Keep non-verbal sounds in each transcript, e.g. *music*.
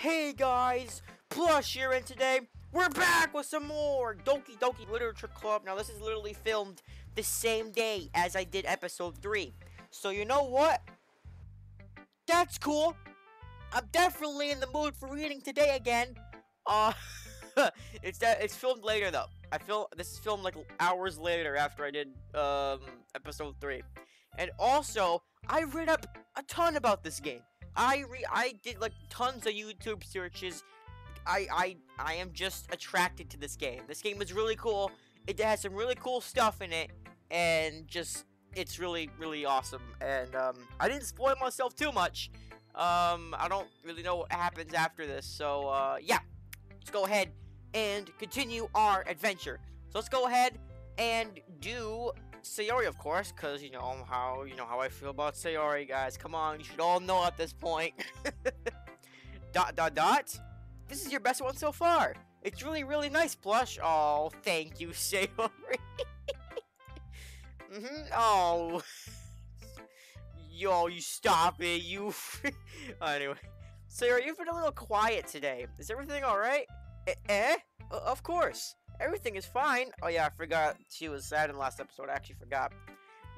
Hey guys, Plush here, and today we're back with some more Doki Doki Literature Club. Now, this is literally filmed the same day as I did episode 3. So, you know what? That's cool. I'm definitely in the mood for reading today again. Uh, *laughs* it's that it's filmed later though. I feel this is filmed like hours later after I did um episode 3. And also, I read up a ton about this game. I re I did like tons of YouTube searches. I I I am just attracted to this game. This game is really cool. It has some really cool stuff in it, and just it's really really awesome. And um, I didn't spoil myself too much. Um, I don't really know what happens after this, so uh, yeah, let's go ahead and continue our adventure. So let's go ahead and do Sayori, of course, because you know how you know how I feel about Sayori, guys. Come on, you should all know at this point. *laughs* dot dot dot. This is your best one so far. It's really really nice, plush. Oh, thank you, *laughs* Sayori. mhm. Oh. *laughs* Yo, you stop it, you. anyway, Sayori, you've been a little quiet today. Is everything all right? Eh? eh? Uh, of course. Everything is fine. Oh yeah, I forgot she was sad in the last episode. I actually forgot.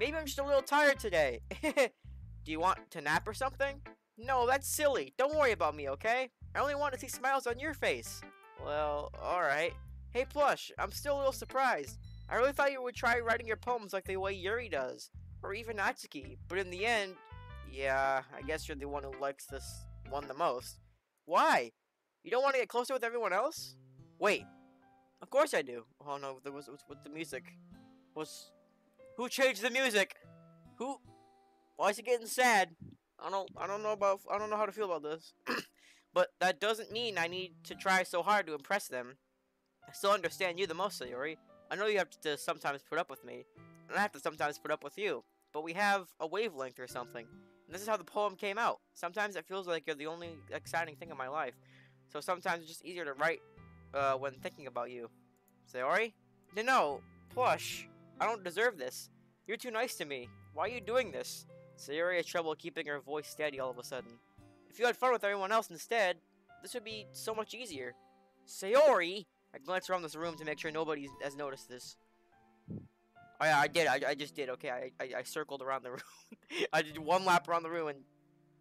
Maybe I'm just a little tired today. *laughs* Do you want to nap or something? No, that's silly. Don't worry about me, okay? I only want to see smiles on your face. Well, alright. Hey Plush, I'm still a little surprised. I really thought you would try writing your poems like the way Yuri does. Or even Natsuki. But in the end, yeah, I guess you're the one who likes this one the most. Why? You don't want to get closer with everyone else? Wait, of course I do. Oh no, there was with the music. Was who changed the music? Who? Why is it getting sad? I don't. I don't know about. I don't know how to feel about this. *clears throat* but that doesn't mean I need to try so hard to impress them. I still understand you the most, Sayori. I know you have to sometimes put up with me, and I have to sometimes put up with you. But we have a wavelength or something. And this is how the poem came out. Sometimes it feels like you're the only exciting thing in my life. So sometimes it's just easier to write uh, when thinking about you. Sayori? No, Plush. I don't deserve this. You're too nice to me. Why are you doing this? Sayori has trouble keeping her voice steady all of a sudden. If you had fun with everyone else instead, this would be so much easier. Sayori! I glance around this room to make sure nobody has noticed this. Oh yeah, I did. I, I just did. Okay, I, I, I circled around the room. *laughs* I did one lap around the room and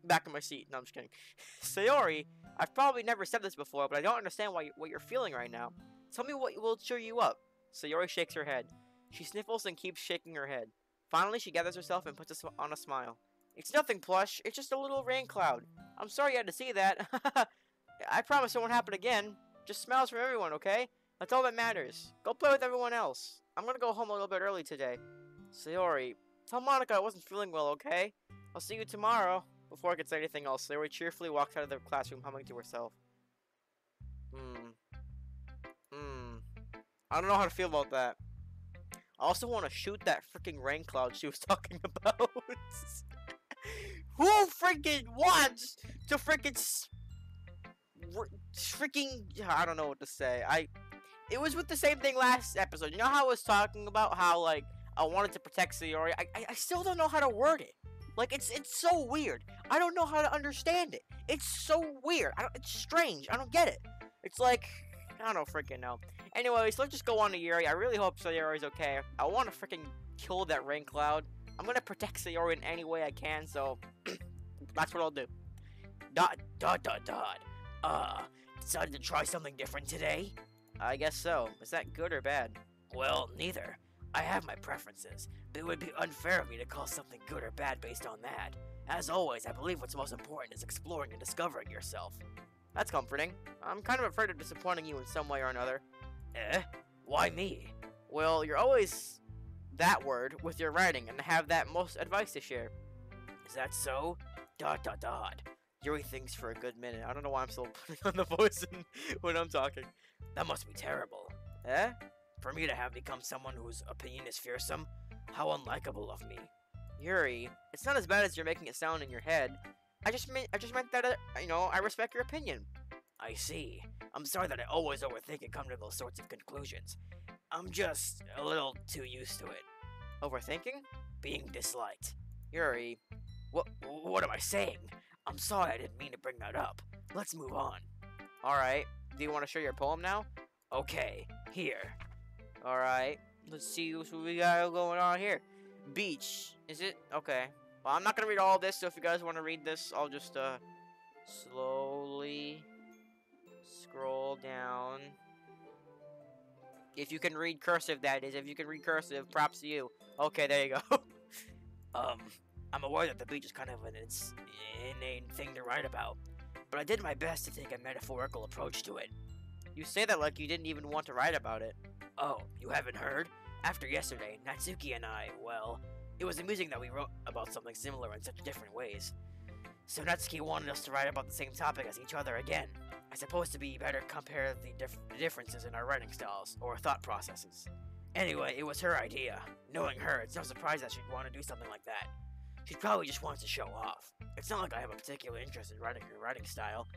back in my seat. No, I'm just kidding. *laughs* Sayori, I've probably never said this before, but I don't understand why, what you're feeling right now. Tell me what will cheer you up. Sayori shakes her head. She sniffles and keeps shaking her head. Finally, she gathers herself and puts on a smile. It's nothing, Plush. It's just a little rain cloud. I'm sorry you had to see that. *laughs* I promise it won't happen again. Just smiles from everyone, okay? That's all that matters. Go play with everyone else. I'm gonna go home a little bit early today. Sayori, tell Monika I wasn't feeling well, okay? I'll see you tomorrow. Before I could say anything else, Sayori cheerfully walked out of the classroom humming to herself. Hmm. Hmm. I don't know how to feel about that. I also want to shoot that freaking rain cloud she was *laughs* talking about. *laughs* Who freaking wants to freaking freaking I don't know what to say. I it was with the same thing last episode. You know how I was talking about how like I wanted to protect Sayori. I, I I still don't know how to word it. Like it's it's so weird. I don't know how to understand it. It's so weird. it's strange. I don't get it. It's like I don't freaking know. Anyways, let's just go on to Yuri. I really hope Sayori's okay. I want to freaking kill that rain cloud. I'm gonna protect Sayori in any way I can, so *clears throat* that's what I'll do. Dot dot dot dot. Uh, decided to try something different today? I guess so. Is that good or bad? Well, neither. I have my preferences, but it would be unfair of me to call something good or bad based on that. As always, I believe what's most important is exploring and discovering yourself. That's comforting. I'm kind of afraid of disappointing you in some way or another. Eh? Why me? Well, you're always that word with your writing and have that most advice to share. Is that so? Dot dot dot. Yuri thinks for a good minute. I don't know why I'm still *laughs* putting on the voice when I'm talking. That must be terrible. Eh? For me to have become someone whose opinion is fearsome? How unlikable of me. Yuri, it's not as bad as you're making it sound in your head. I just meant I just meant that uh, you know I respect your opinion. I see. I'm sorry that I always overthink and come to those sorts of conclusions. I'm just a little too used to it. Overthinking? Being disliked. Yuri, what what am I saying? I'm sorry I didn't mean to bring that up. let's move on. Alright. Do you want to share your poem now? Okay, here. Alright. Let's see what we got going on here. Beach. Is it? Okay. Well, I'm not going to read all this, so if you guys want to read this, I'll just, uh, slowly scroll down. If you can read cursive, that is. If you can read cursive, props to you. Okay, there you go. *laughs* Um, I'm aware that the beach is kind of an inane thing to write about, but I did my best to take a metaphorical approach to it. you say that like you didn't even want to write about it. Oh, you haven't heard? After yesterday, Natsuki and I, well, it was amusing that we wrote about something similar in such different ways. So Natsuki wanted us to write about the same topic as each other again. I suppose to be better compare the, dif- differences in our writing styles or thought processes. Anyway, it was her idea. Knowing her, it's no surprise that she'd want to do something like that. She probably just wants to show off. It's not like I have a particular interest in writing her writing style.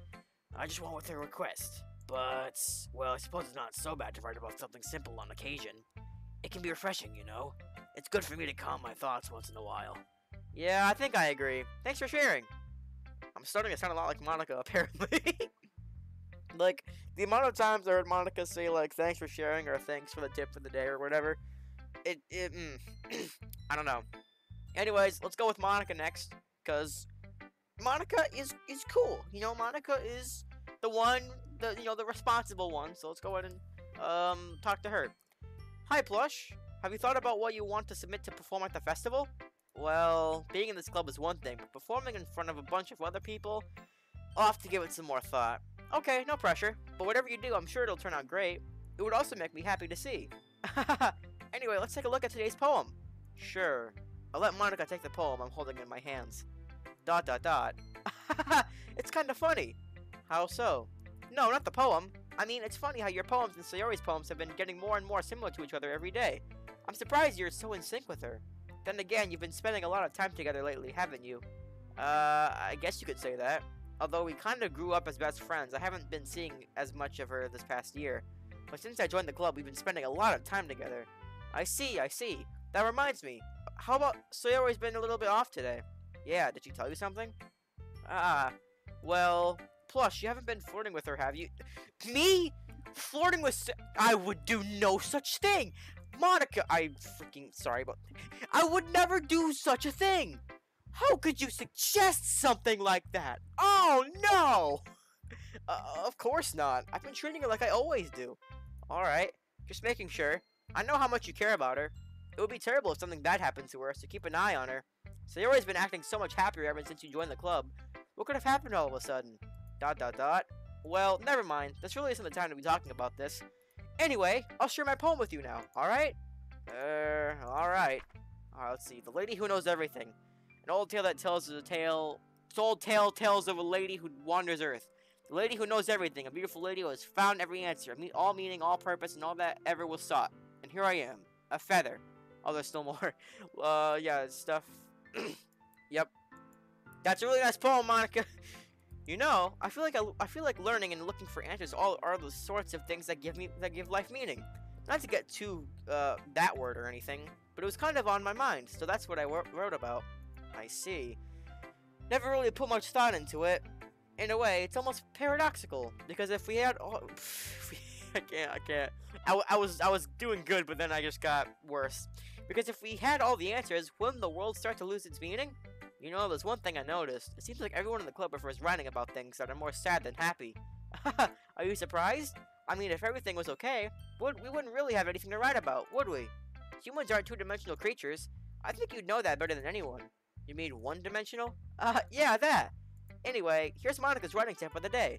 I just went with her request. But, well, I suppose it's not so bad to write about something simple on occasion. It can be refreshing, you know? It's good for me to calm my thoughts once in a while. Yeah, I think I agree. Thanks for sharing. I'm starting to sound a lot like Monika, *laughs* apparently. like, the amount of times I heard Monika say, like, thanks for sharing, or thanks for the tip for the day, or whatever, it, it, mm, *clears throat* I don't know. Anyways, let's go with Monika next, because Monika is, is cool. You know, Monika is the one, the, you know, the responsible one, so let's go ahead and, um, talk to her. Hi, Plush. Have you thought about what you want to submit to perform at the festival? Well, being in this club is one thing, but performing in front of a bunch of other people, I'll have to give it some more thought. Okay, no pressure, but whatever you do, I'm sure it'll turn out great. It would also make me happy to see. *laughs* anyway, let's take a look at today's poem. Sure. I'll let Monika take the poem I'm holding in my hands. Dot dot dot. *laughs* it's kind of funny. How so? No, not the poem. I mean, it's funny how your poems and Sayori's poems have been getting more and more similar to each other every day. I'm surprised you're so in sync with her. Then again, you've been spending a lot of time together lately, haven't you? Uh, I guess you could say that. Although we kind of grew up as best friends, I haven't been seeing as much of her this past year. But since I joined the club, we've been spending a lot of time together. I see, I see. That reminds me. How about Sayori's been a little bit off today? Yeah, did she tell you something? Ah, well, Plush, you haven't been flirting with her, have you? Me? Flirting with I would do no such thing! Monika, I'm freaking sorry, but I would never do such a thing! How could you suggest something like that? Oh no! *laughs* Uh, of course not. I've been treating her like I always do. Alright, just making sure. I know how much you care about her. It would be terrible if something bad happened to her, so keep an eye on her. Sayori's been acting so much happier ever since you joined the club. What could have happened all of a sudden? Dot dot dot. Well, never mind. This really isn't the time to be talking about this. Anyway, I'll share my poem with you now, alright? Er, alright. Alright, let's see. The Lady Who Knows Everything. An old tale that tells a tale... Old tale tells of a lady who wanders Earth. The lady who knows everything. A beautiful lady who has found every answer. All meaning, all purpose, and all that ever was sought. And here I am. A feather. Oh, there's still *laughs* more. uh, yeah, stuff. *clears throat* yep. That's a really nice poem, Monika. *laughs* You know, I feel like I, I feel like learning and looking for answers all are the sorts of things that give me that give life meaning. Not to get too uh, that word or anything, but it was kind of on my mind, so that's what I wrote about. I see. Never really put much thought into it. In a way, it's almost paradoxical because if we had, all, *laughs* if we, I can't, I can't. I, I was I was doing good, but then I just got worse. Because if we had all the answers, wouldn't the world start to lose its meaning? You know, there's one thing I noticed. It seems like everyone in the club prefers writing about things that are more sad than happy. *laughs* are you surprised? I mean, if everything was okay, would we wouldn't really have anything to write about, would we? Humans aren't two-dimensional creatures. I think you'd know that better than anyone. You mean one-dimensional? *laughs* Uh, yeah, that. Anyway, here's Monika's writing tip of the day.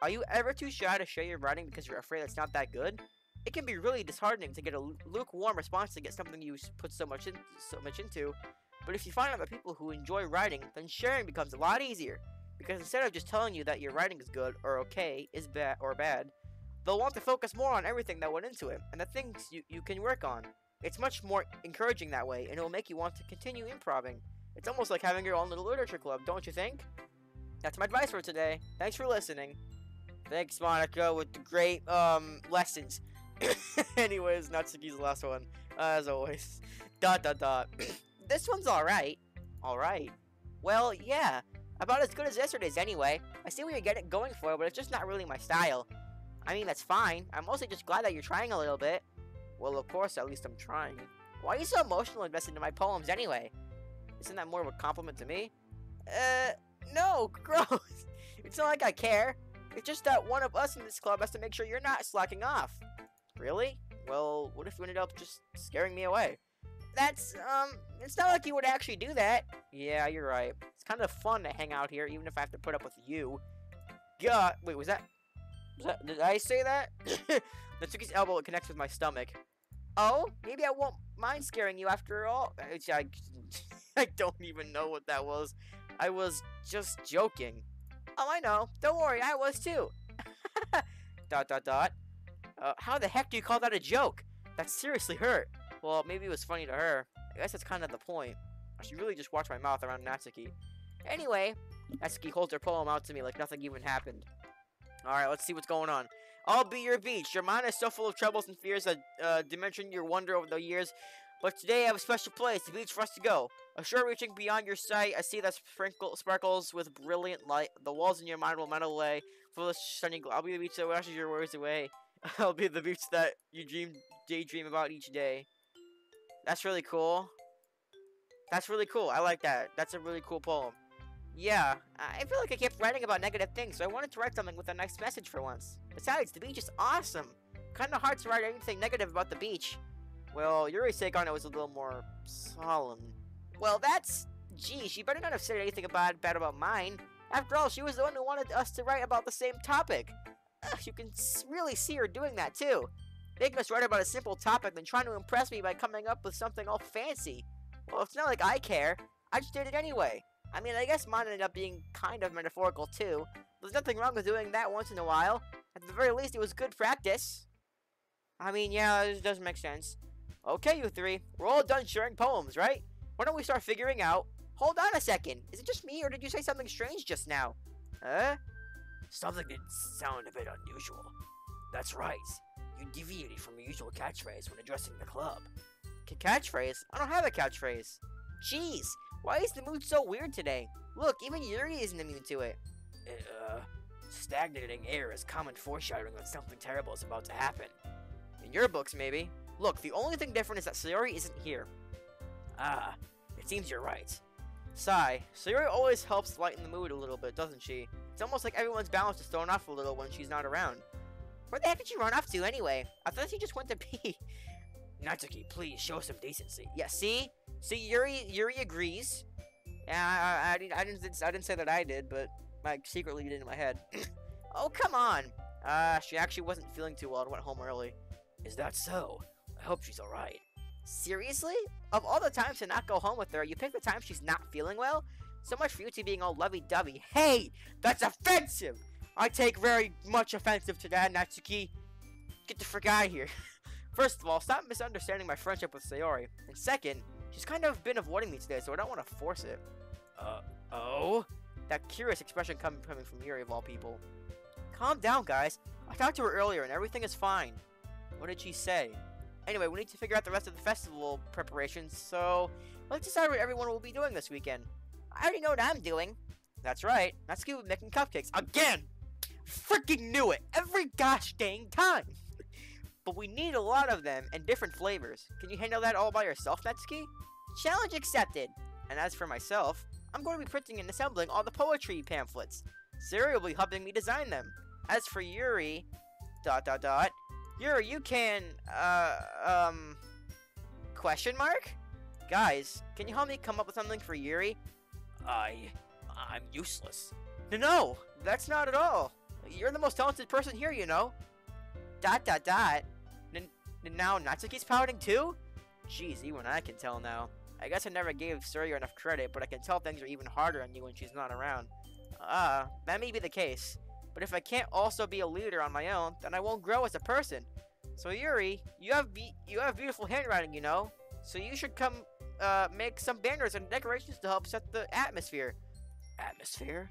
Are you ever too shy to share your writing because you're afraid it's not that good? It can be really disheartening to get a lukewarm response to get something you put so much in, so much into. But if you find other people who enjoy writing, then sharing becomes a lot easier. Because instead of just telling you that your writing is good or okay, is bad or bad, they'll want to focus more on everything that went into it and the things you, you can work on. It's much more encouraging that way, and it will make you want to continue improving. It's almost like having your own little literature club, don't you think? That's my advice for today. Thanks for listening. Thanks, Monika, with the great um lessons. *laughs* Anyways, Natsuki's the last one, as always. *laughs* Dot dot dot. *coughs* this one's alright. Alright. Well, yeah. About as good as yesterday's anyway. I see what you're getting going for, but it's just not really my style. I mean, that's fine. I'm mostly just glad that you're trying a little bit. Well, of course, at least I'm trying. Why are you so emotional invested in my poems anyway? Isn't that more of a compliment to me? Uh, no, *laughs* gross. It's not like I care. It's just that one of us in this club has to make sure you're not slacking off. Really? Well, what if you ended up just scaring me away? That's, um, it's not like you would actually do that. Yeah, you're right. It's kind of fun to hang out here, even if I have to put up with you. God, wait, was that, was that, did I say that? *laughs* Natsuki's elbow connects with my stomach. Oh, maybe I won't mind scaring you after all. I, I, *laughs* I don't even know what that was. I was just joking. Oh, I know. Don't worry, I was too. *laughs* dot dot dot. Uh, how the heck do you call that a joke? That seriously hurt. Well, maybe it was funny to her. I guess that's kind of the point. I should really just watch my mouth around Natsuki. Anyway, Natsuki holds her poem out to me like nothing even happened. Alright, let's see what's going on. I'll be your beach. Your mind is so full of troubles and fears that uh, dimension your wonder over the years. But today I have a special place, the beach for us to go. A shore reaching beyond your sight, I see that sprinkle sparkles with brilliant light. The walls in your mind will melt away, full of shining. I'll be the beach that washes your worries away. *laughs* I'll be the beach that you dream, daydream about each day. That's really cool. That's really cool. I like that. That's a really cool poem. Yeah, I feel like I kept writing about negative things, so I wanted to write something with a nice message for once. Besides, the beach is awesome. Kinda hard to write anything negative about the beach. Well, Yuri's take was a little more solemn. Well, that's... Geez, you better not have said anything bad, bad about mine. After all, she was the one who wanted us to write about the same topic. Ugh, you can really see her doing that, too. Making us write about a simple topic, than trying to impress me by coming up with something all fancy. Well, it's not like I care. I just did it anyway. I mean, I guess mine ended up being kind of metaphorical, too. There's nothing wrong with doing that once in a while. At the very least, it was good practice. I mean, yeah, this doesn't make sense. Okay, you three. We're all done sharing poems, right? Why don't we start figuring out... Hold on a second. Is it just me, or did you say something strange just now? Huh? Something did sound a bit unusual. That's right. You deviated from your usual catchphrase when addressing the club. C catchphrase? I don't have a catchphrase. Jeez, why is the mood so weird today? Look, even Yuri isn't immune to it. Uh, stagnating air is common foreshadowing that something terrible is about to happen. In your books, maybe. Look, the only thing different is that Sayori isn't here. Ah, it seems you're right. Sigh. Sayori always helps lighten the mood a little bit, doesn't she? It's almost like everyone's balance is thrown off a little when she's not around. Where the heck did she run off to anyway? I thought she just went to *laughs* pee. Natsuki, please show some decency. Yeah, see? See, Yuri Yuri agrees. Yeah, I, I, I didn't I didn't say that I did, but I secretly did in my head. *clears throat* oh, come on. Uh, she actually wasn't feeling too well and went home early. Is that so? I hope she's alright. Seriously? Of all the times to not go home with her, you pick the time she's not feeling well? So much for you two being all lovey-dovey. Hey! That's offensive! I take very much offensive to that, Natsuki. Get the frick out of here. *laughs* First of all, stop misunderstanding my friendship with Sayori. And second, she's kind of been avoiding me today, so I don't want to force it. Uh, oh? That curious expression coming, coming from Yuri of all people. Calm down, guys. I talked to her earlier and everything is fine. What did she say? Anyway, we need to figure out the rest of the festival preparations, so let's decide what everyone will be doing this weekend. I already know what I'm doing. That's right. Natsuki will be making cupcakes. Again! Freaking knew it! Every gosh dang time! but we need a lot of them and different flavors. Can you handle that all by yourself, Natsuki? Challenge accepted! And as for myself, I'm going to be printing and assembling all the poetry pamphlets. Sayori will be helping me design them. As for Yuri, dot dot dot, Yuri, you can, uh, um, question mark? Guys, can you help me come up with something for Yuri? I, I'm useless. No, no, that's not at all. You're the most talented person here, you know. Dot dot dot. N now Natsuki's pouting too? Jeez, even I can tell now. I guess I never gave Sayori enough credit, but I can tell things are even harder on you when she's not around. Ah, uh, that may be the case. But if I can't also be a leader on my own, then I won't grow as a person. So Yuri, you have you have beautiful handwriting, you know. So you should come uh, make some banners and decorations to help set the atmosphere. Atmosphere?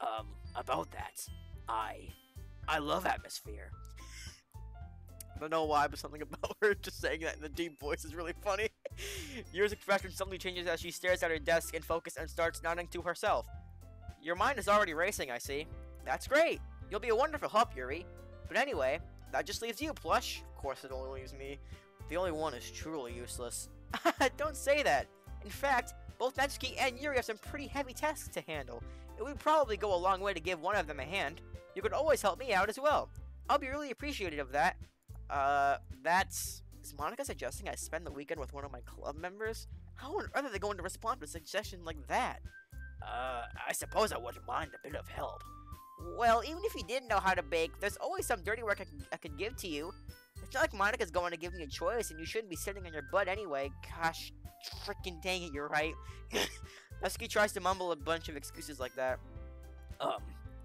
Um, about that, I, I love atmosphere. I don't know why, but something *laughs* about her just saying that in the deep voice is really funny. Yuri's expression suddenly changes as she stares at her desk in focus and starts nodding to herself. Your mind is already racing, I see. That's great. You'll be a wonderful help, Yuri. But anyway, that just leaves you, Plush. Of course, it only leaves me. The only one is truly useless. *laughs* Don't say that. In fact, both Natsuki and Yuri have some pretty heavy tasks to handle. It would probably go a long way to give one of them a hand. You could always help me out as well. I'll be really appreciative of that. Uh, that's... Is Monika suggesting I spend the weekend with one of my club members? How on earth are they going to respond to a suggestion like that? Uh, I suppose I wouldn't mind a bit of help. Well, even if you didn't know how to bake, there's always some dirty work I, can, I could give to you. It's not like Monika's going to give me a choice, and you shouldn't be sitting on your butt anyway. Gosh, freaking dang it, you're right. *laughs* Natsuki tries to mumble a bunch of excuses like that. Um,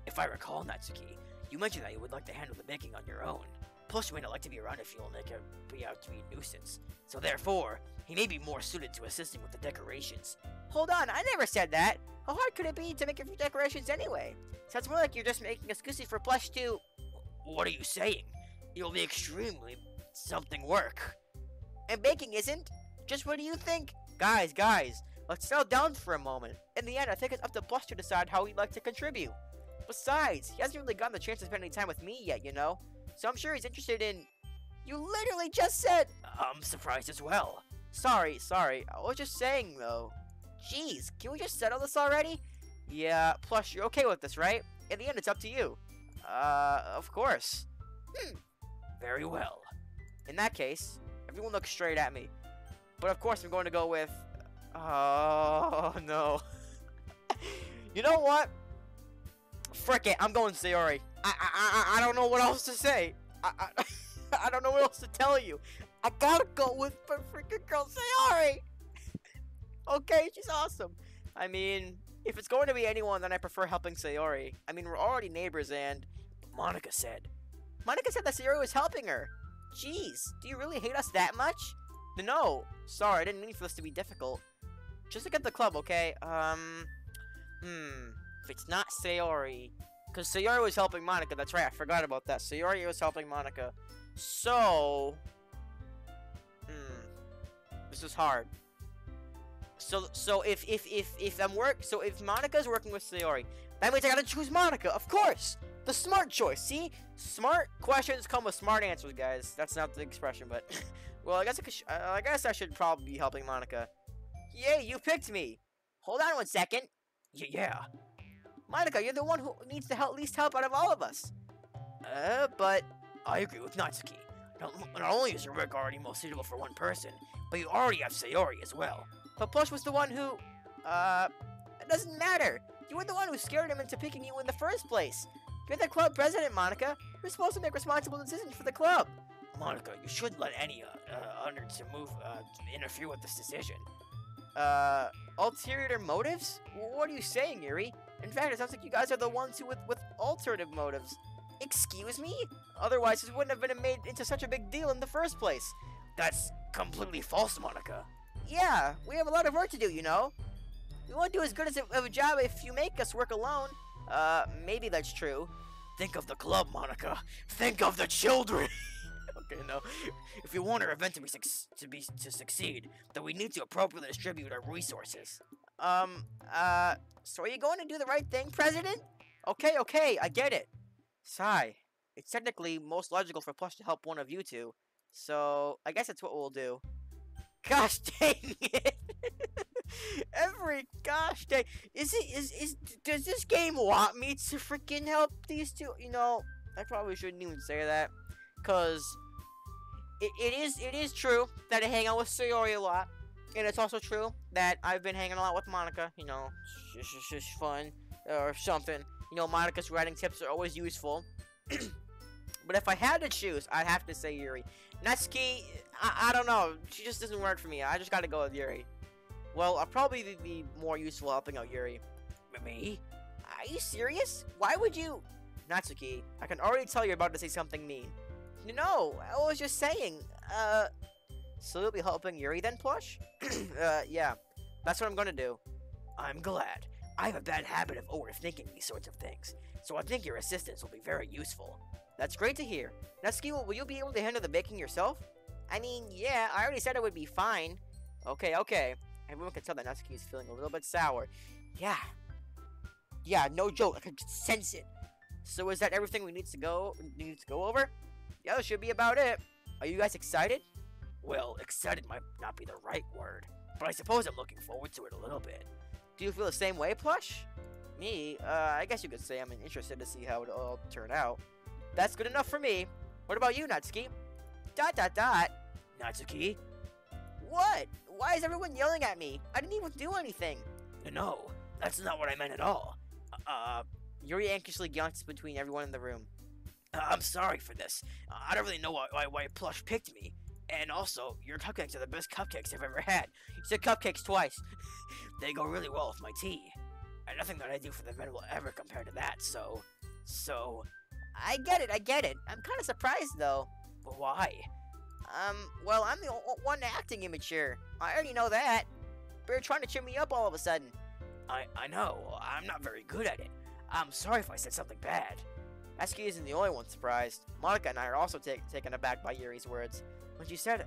if I recall, Natsuki, you mentioned that you would like to handle the baking on your own. Plus, you may not like to be around if you'll make it be out to be a nuisance. So therefore, he may be more suited to assisting with the decorations. Hold on, I never said that. How hard could it be to make a few decorations anyway? Sounds more like you're just making excuses for Plush to... What are you saying? It'll be extremely something work. And baking isn't? Just what do you think? Guys, guys, let's settle down for a moment. In the end, I think it's up to Plush to decide how he'd like to contribute. Besides, he hasn't really gotten the chance to spend any time with me yet, you know? So I'm sure he's interested in... You literally just said... I'm surprised as well. Sorry, sorry. I was just saying, though. Jeez, can we just settle this already? Yeah, Plush you're okay with this, right? In the end, it's up to you. Uh, of course. Hmm. Very well. In that case, everyone looks straight at me. But of course, I'm going to go with... Oh, *laughs* no. *laughs* you know what? Frick it, I'm going Sayori. I, I, I, I don't know what else to say. I, I, *laughs* I don't know what else to tell you. I gotta go with my freaking girl Sayori. *laughs* okay, she's awesome. I mean, if it's going to be anyone, then I prefer helping Sayori. I mean, we're already neighbors and... Monika said. Monika said that Sayori was helping her. Jeez, do you really hate us that much? No, sorry, I didn't mean for this to be difficult. Just look at the club, okay? Um, hmm, if it's not Sayori, because Sayori was helping Monika. that's right, I forgot about that. Sayori was helping Monika. So, hmm, this is hard. So, so if, if, if, if I'm work, so if Monika's working with Sayori, that means I gotta choose Monika, of course! The smart choice, see? Smart questions come with smart answers, guys. That's not the expression, but... *laughs* well, I guess I, could I guess I should probably be helping Monika. Yay, you picked me! Hold on one second. Y yeah. Monika, you're the one who needs the help, least help out of all of us. Uh, but... I agree with Natsuki. Not, not only is your work already most suitable for one person, but you already have Sayori as well. But Plush was the one who... Uh... It doesn't matter. You were the one who scared him into picking you in the first place. You're the club president, Monika. You're supposed to make responsible decisions for the club. Monika, you shouldn't let any uh, uh, under to move uh, interfere with this decision. Uh, ulterior motives? What are you saying, Yuri? In fact, it sounds like you guys are the ones who with with alternative motives. Excuse me? Otherwise, this wouldn't have been made into such a big deal in the first place. That's completely false, Monika. Yeah, we have a lot of work to do, you know. We won't do as good as a, of a job if you make us work alone. Uh, maybe that's true. Think of the club, Monika. Think of the children. *laughs* *laughs* okay, know, If we want our event to be to be to succeed, then we need to appropriately distribute our resources. Um, uh, so are you going to do the right thing, President? Okay, okay, I get it. Sigh. It's technically most logical for Plush to help one of you two. So, I guess that's what we'll do. Gosh *laughs* dang it! *laughs* Every gosh dang, is it is is does this game want me to freaking help these two? You know, I probably shouldn't even say that, cause it, it is it is true that I hang out with Sayori a lot, and it's also true that I've been hanging a lot with Monika. You know, it's just, just fun or something. You know, Monika's writing tips are always useful. *clears throat* but if I had to choose, I'd have to say Yuri. Natsuki, I, I don't know. She just doesn't work for me. I just gotta go with Yuri. Well, I'll probably be more useful helping out Yuri. Me? Are you serious? Why would you... Natsuki, I can already tell you're about to say something mean. No, I was just saying, uh... So you'll be helping Yuri then, Plush? *clears throat* uh, yeah. That's what I'm gonna do. I'm glad. I have a bad habit of overthinking these sorts of things, so I think your assistance will be very useful. That's great to hear. Natsuki, will you be able to handle the baking yourself? I mean, yeah, I already said it would be fine. Okay, okay. Everyone can tell that Natsuki is feeling a little bit sour. Yeah. Yeah, no joke. I can sense it. So is that everything we need to go need to go over? Yeah, that should be about it. Are you guys excited? Well, excited might not be the right word, but I suppose I'm looking forward to it a little bit. Do you feel the same way, Plush? Me, uh, I guess you could say I'm interested to see how it all turn out. That's good enough for me. What about you, Natsuki? Dot dot dot. Natsuki? What? Why is everyone yelling at me? I didn't even do anything. No, that's not what I meant at all. Uh, Yuri anxiously glances between everyone in the room. *laughs* I'm sorry for this. I don't really know why, why, why Plush picked me. And also, your cupcakes are the best cupcakes I've ever had. You said cupcakes twice. *laughs* they go really well with my tea. And nothing that I do for the men will ever compare to that, so... So... I get it, I get it. I'm kind of surprised, though. But why? Um, well, I'm the one acting immature. I already know that. But you're trying to cheer me up all of a sudden. I, I know. I'm not very good at it. I'm sorry if I said something bad. Natsuki isn't the only one surprised. Monika and I are also taken aback by Yuri's words. When she said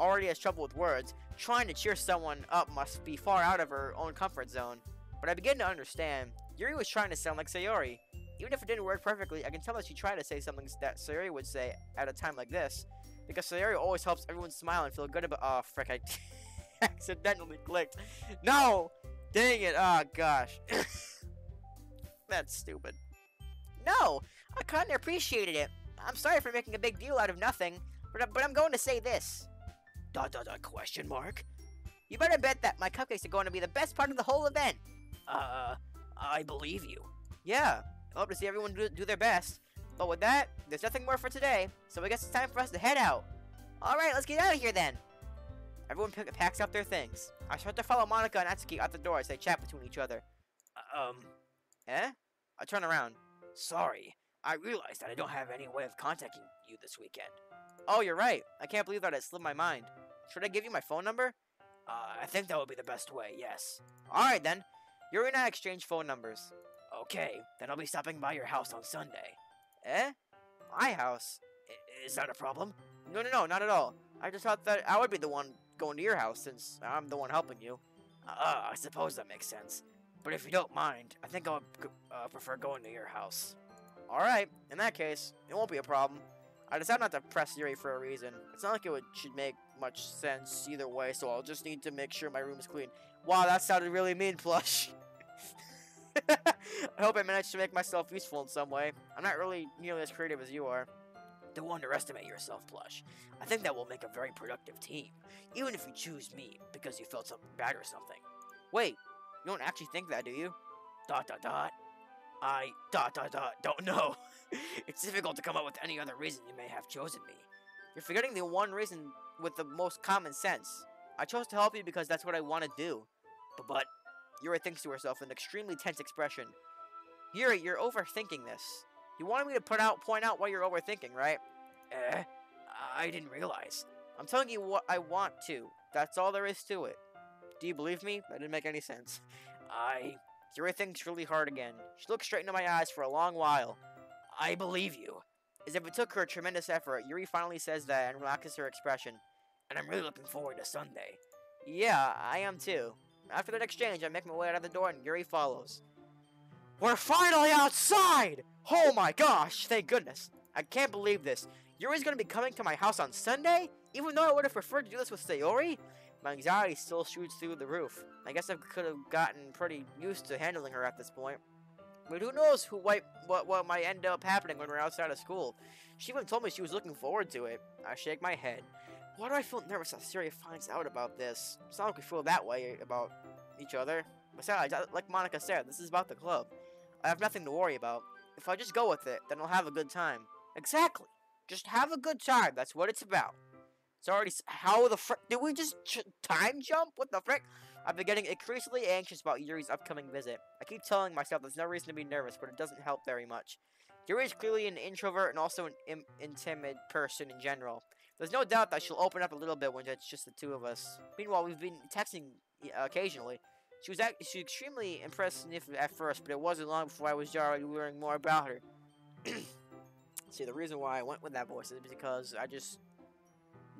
already has trouble with words, trying to cheer someone up must be far out of her own comfort zone. But I begin to understand. Yuri was trying to sound like Sayori. Even if it didn't work perfectly, I can tell that she tried to say something that Sayori would say at a time like this. Because Sayori always helps everyone smile and feel good about- Oh, frick, I *laughs* accidentally clicked. No! Dang it, oh gosh. *laughs* That's stupid. No! I kinda appreciated it. I'm sorry for making a big deal out of nothing, but, but I'm going to say this. Dot dot dot question mark? You better bet that my cupcakes are going to be the best part of the whole event. Uh, I believe you. Yeah, I hope to see everyone do, do their best. But with that, there's nothing more for today, so I guess it's time for us to head out. Alright, let's get out of here then. Everyone packs up their things. I start to follow Monika and Natsuki out the door as they chat between each other. Uh, um, eh? I turn around. Sorry, I realized that I don't have any way of contacting you this weekend. Oh, you're right. I can't believe that it slipped my mind. Should I give you my phone number? Uh, I think that would be the best way, yes. Alright then. You're and I exchange phone numbers. Okay, then I'll be stopping by your house on Sunday. Eh? My house? I is that a problem? No, no, no, not at all. I just thought that I would be the one going to your house since I'm the one helping you. Uh, I suppose that makes sense. But if you don't mind, I think I would uh, prefer going to your house. Alright, in that case, it won't be a problem. I decided not to press Yuri for a reason. It's not like it would, should make much sense either way, so I'll just need to make sure my room is clean. Wow, that sounded really mean, *laughs* Plush. *laughs* I hope I managed to make myself useful in some way. I'm not really nearly as creative as you are. Don't underestimate yourself, Plush. I think that will make a very productive team, even if you choose me because you felt something bad or something. Wait, you don't actually think that, do you? Dot dot dot. I dot dot dot don't know. *laughs* it's difficult to come up with any other reason you may have chosen me. You're forgetting the one reason with the most common sense. I chose to help you because that's what I want to do. But, but Yuri thinks to herself an extremely tense expression. Yuri, you're overthinking this. You wanted me to put out, point out why you're overthinking, right? Eh? I didn't realize. I'm telling you what I want to. That's all there is to it. Do you believe me? That didn't make any sense. I... Yuri thinks really hard again. She looks straight into my eyes for a long while. I believe you. As if it took her a tremendous effort, Yuri finally says that and relaxes her expression. And I'm really looking forward to Sunday. Yeah, I am too. After that exchange, I make my way out of the door and Yuri follows. We're finally outside! Oh my gosh, thank goodness. I can't believe this. Yuri's gonna be coming to my house on Sunday? Even though I would have preferred to do this with Sayori? My anxiety still shoots through the roof. I guess I could have gotten pretty used to handling her at this point. But who knows who what, what, might end up happening when we're outside of school. She even told me she was looking forward to it. I shake my head. Why do I feel nervous that Sayori finds out about this? It's not like we feel that way about each other. Besides, like Monika said, this is about the club. I have nothing to worry about. If I just go with it, then I'll have a good time. Exactly. Just have a good time. That's what it's about. It's already. How the frick? Did we just time jump? What the frick? I've been getting increasingly anxious about Yuri's upcoming visit. I keep telling myself there's no reason to be nervous, but it doesn't help very much. Yuri is clearly an introvert and also an Im intimate person in general. There's no doubt that she'll open up a little bit when it's just the two of us. Meanwhile, we've been texting occasionally. She was act she was extremely impressive at first, but it wasn't long before I was already learning more about her. *clears throat* See, the reason why I went with that voice is because I just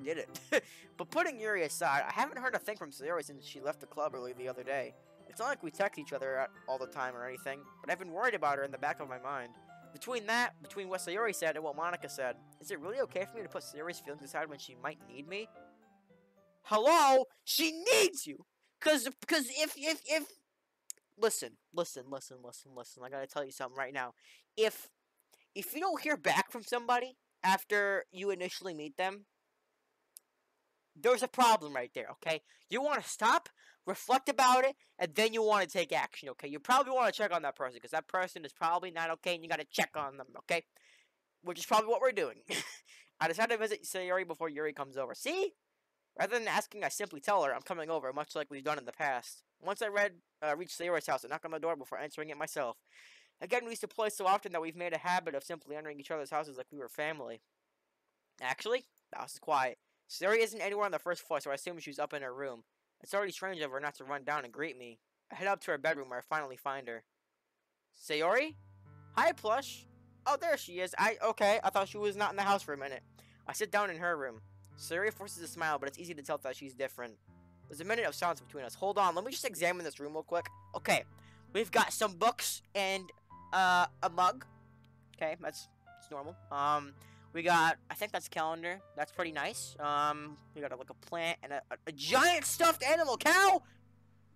did it. *laughs* but putting Yuri aside, I haven't heard a thing from Sayori since she left the club early the other day. It's not like we text each other all the time or anything, but I've been worried about her in the back of my mind. Between that, between what Sayori said and what Monika said, is it really okay for me to put Sayori's feelings aside when she might need me? Hello? She needs you! Cause, cause if, if, if, listen, listen, listen, listen, listen, I gotta tell you something right now. If, if you don't hear back from somebody after you initially meet them, there's a problem right there, okay? You want to stop, reflect about it, and then you want to take action, okay? You probably want to check on that person, because that person is probably not okay, and you got to check on them, okay? Which is probably what we're doing. *laughs* I decided to visit Sayori before Yuri comes over. See? Rather than asking, I simply tell her I'm coming over, much like we've done in the past. Once I read, uh, reached Sayori's house, I knocked on the door before entering it myself. Again, we used to play so often that we've made a habit of simply entering each other's houses like we were family. Actually, the house is quiet. Sayori isn't anywhere on the first floor, so I assume she's up in her room. It's already strange of her not to run down and greet me. I head up to her bedroom where I finally find her. Sayori? Hi, Plush. Oh, there she is. I, okay, I thought she was not in the house for a minute. I sit down in her room. Sayori forces a smile, but it's easy to tell that she's different. There's a minute of silence between us. Hold on, let me just examine this room real quick. Okay, we've got some books and uh, a mug. Okay, that's, that's normal. Um, we got, I think that's calendar. That's pretty nice. Um, we got a, like a plant and a, a, a giant stuffed animal cow.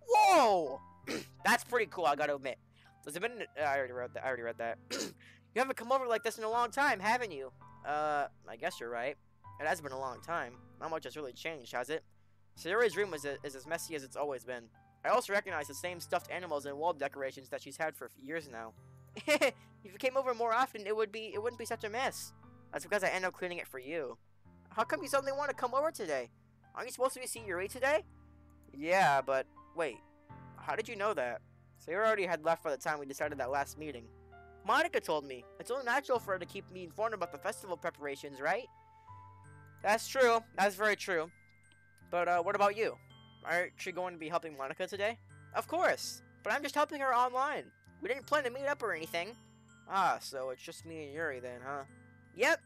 Whoa, *clears throat* that's pretty cool. I gotta admit. There's a minute. I already read that. I already read that. *clears throat* you haven't come over like this in a long time, haven't you? Uh, I guess you're right. It has been a long time. Not much has really changed, has it? Sayori's room is, a, is as messy as it's always been. I also recognize the same stuffed animals and wall decorations that she's had for years now. *laughs* if you came over more often, it would be it wouldn't be such a mess. That's because I end up cleaning it for you. How come you suddenly want to come over today? Aren't you supposed to be seeing Yuri today? Yeah, but wait. How did you know that? So you already had left by the time we decided that last meeting. Monika told me. It's only natural for her to keep me informed about the festival preparations, right? That's true. That's very true. But uh, what about you? Aren't you going to be helping Monika today? Of course. But I'm just helping her online. We didn't plan to meet up or anything. Ah, so it's just me and Yuri then, huh? Yep.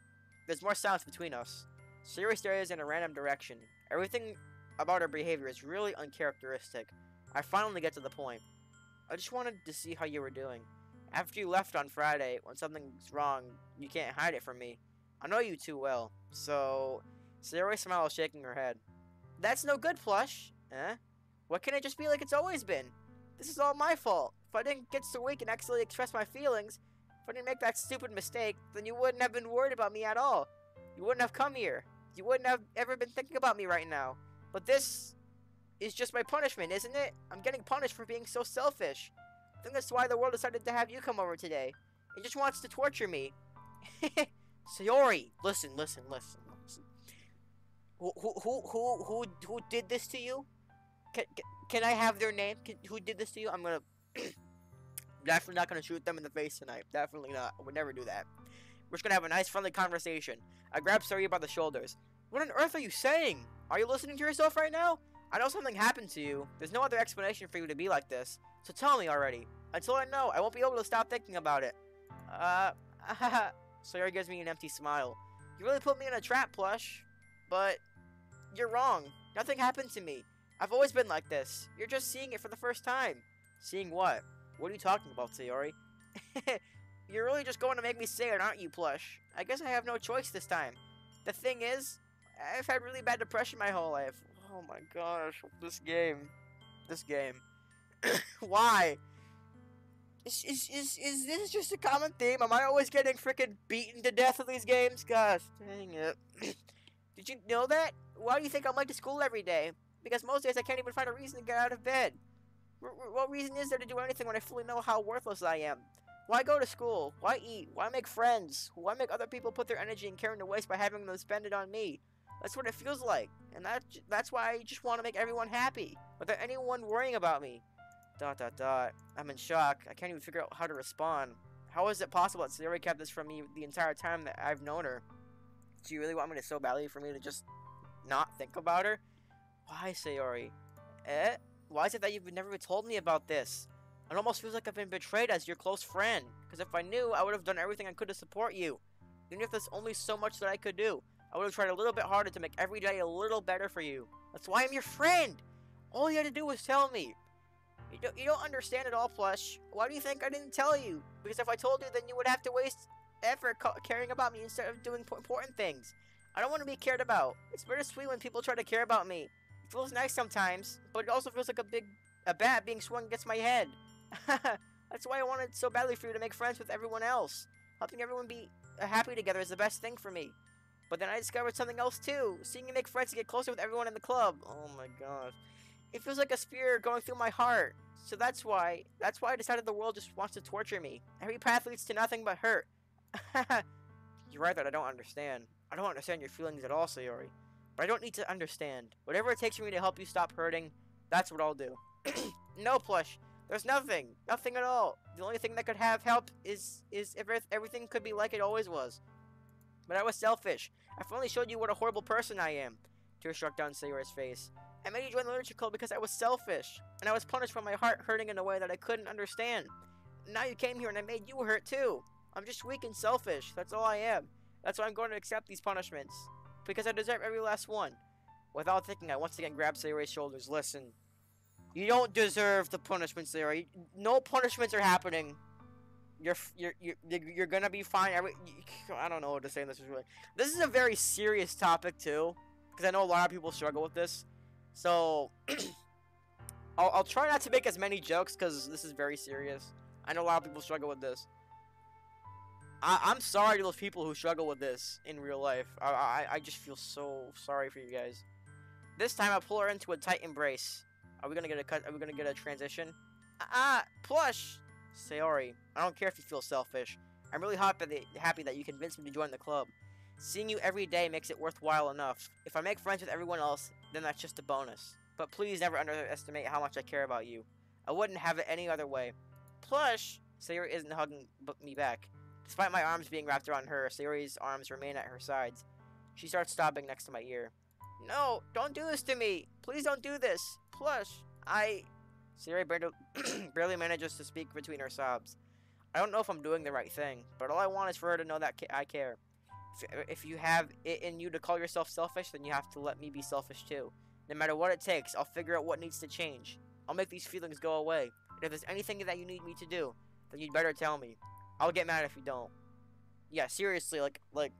There's more silence between us. Sayori stares in a random direction. Everything about her behavior is really uncharacteristic. I finally get to the point. I just wanted to see how you were doing. After you left on Friday, when something's wrong, you can't hide it from me. I know you too well. So, Sayori smiles, shaking her head. That's no good, Plush. Eh? What can it just be like it's always been? This is all my fault. If I didn't get so weak and actually express my feelings, if I didn't make that stupid mistake, then you wouldn't have been worried about me at all. You wouldn't have come here. You wouldn't have ever been thinking about me right now. But this is just my punishment, isn't it? I'm getting punished for being so selfish. I think that's why the world decided to have you come over today. It just wants to torture me. *laughs* Sayori, listen, listen, listen, listen. Who, who, who, who, who, who did this to you? Can, can, I have their name? Can, who did this to you? I'm gonna... *clears throat* definitely not gonna shoot them in the face tonight. Definitely not. I would never do that. We're just gonna have a nice, friendly conversation. I grab Sayori by the shoulders. What on earth are you saying? Are you listening to yourself right now? I know something happened to you. There's no other explanation for you to be like this. So tell me already. Until I know, I won't be able to stop thinking about it. Uh, *laughs* Sayori gives me an empty smile. You really put me in a trap, Plush. But, you're wrong. Nothing happened to me. I've always been like this. You're just seeing it for the first time. Seeing what? What are you talking about, Sayori? *laughs* you're really just going to make me say it, aren't you, Plush? I guess I have no choice this time. The thing is, I've had really bad depression my whole life. Oh my gosh, this game. This game. *coughs* Why? Is, is, is, is this just a common theme? Am I always getting freaking beaten to death in these games? Gosh, dang it. *coughs* Did you know that? Why do you think I'm late to school every day? Because most days I can't even find a reason to get out of bed. What reason is there to do anything when I fully know how worthless I am? Why go to school? Why eat? Why make friends? Why make other people put their energy and care into waste by having them spend it on me? That's what it feels like, and that that's why I just want to make everyone happy, without anyone worrying about me. Dot dot dot. I'm in shock. I can't even figure out how to respond. How is it possible that Sayori kept this from me the entire time that I've known her? Do you really want me to so badly for me to just not think about her? Why, Sayori? Eh? Why is it that you've never told me about this? It almost feels like I've been betrayed as your close friend. Because if I knew, I would have done everything I could to support you. Even if there's only so much that I could do. I would have tried a little bit harder to make every day a little better for you. That's why I'm your friend! All you had to do was tell me. You don't, you don't understand at all, Plush. Why do you think I didn't tell you? Because if I told you, then you would have to waste effort ca- caring about me instead of doing important things. I don't want to be cared about. It's bittersweet when people try to care about me. Feels nice sometimes, but it also feels like a big a bat being swung against my head. *laughs* That's why I wanted so badly for you to make friends with everyone else. Helping everyone be uh, happy together is the best thing for me. But then I discovered something else too. Seeing you make friends and get closer with everyone in the club. Oh my gosh. It feels like a spear going through my heart. So that's why, that's why I decided the world just wants to torture me. Every path leads to nothing but hurt. *laughs* You're right that I don't understand. I don't understand your feelings at all, Sayori. But I don't need to understand. Whatever it takes for me to help you stop hurting, that's what I'll do. *clears throat* no, Plush. There's nothing. Nothing at all. The only thing that could have help is is if everything could be like it always was. But I was selfish. I finally showed you what a horrible person I am. Tears struck down Sayori's face. I made you join the literature club because I was selfish, and I was punished for my heart hurting in a way that I couldn't understand. Now you came here and I made you hurt too. I'm just weak and selfish. That's all I am. That's why I'm going to accept these punishments. Because I deserve every last one. Without thinking, I once again grabbed Sayori's shoulders. Listen. You don't deserve the punishments, Sayori. No punishments are happening. You're you're you're, you're gonna be fine. Every, I don't know what to say. In this is really. This is a very serious topic too, because I know a lot of people struggle with this. So, *clears throat* I'll, I'll try not to make as many jokes because this is very serious. I know a lot of people struggle with this. I, I'm sorry to those people who struggle with this in real life. I, I, I just feel so sorry for you guys. This time I pull her into a tight embrace. Are we gonna get a cut? Are we gonna get a transition? Ah, uh, plush. Sayori, I don't care if you feel selfish. I'm really happy that, happy that you convinced me to join the club. Seeing you every day makes it worthwhile enough. If I make friends with everyone else, then that's just a bonus. But please never underestimate how much I care about you. I wouldn't have it any other way. Plush, Sayori isn't hugging me back. Despite my arms being wrapped around her, Sayori's arms remain at her sides. She starts sobbing next to my ear. No, don't do this to me. Please don't do this. Plush, I... Sayori *clears throat* barely, manages to speak between her sobs. I don't know if I'm doing the right thing, but all I want is for her to know that I care. If, if you have it in you to call yourself selfish, then you have to let me be selfish too. No matter what it takes, I'll figure out what needs to change. I'll make these feelings go away. And if there's anything that you need me to do, then you'd better tell me. I'll get mad if you don't. Yeah, seriously, like, like,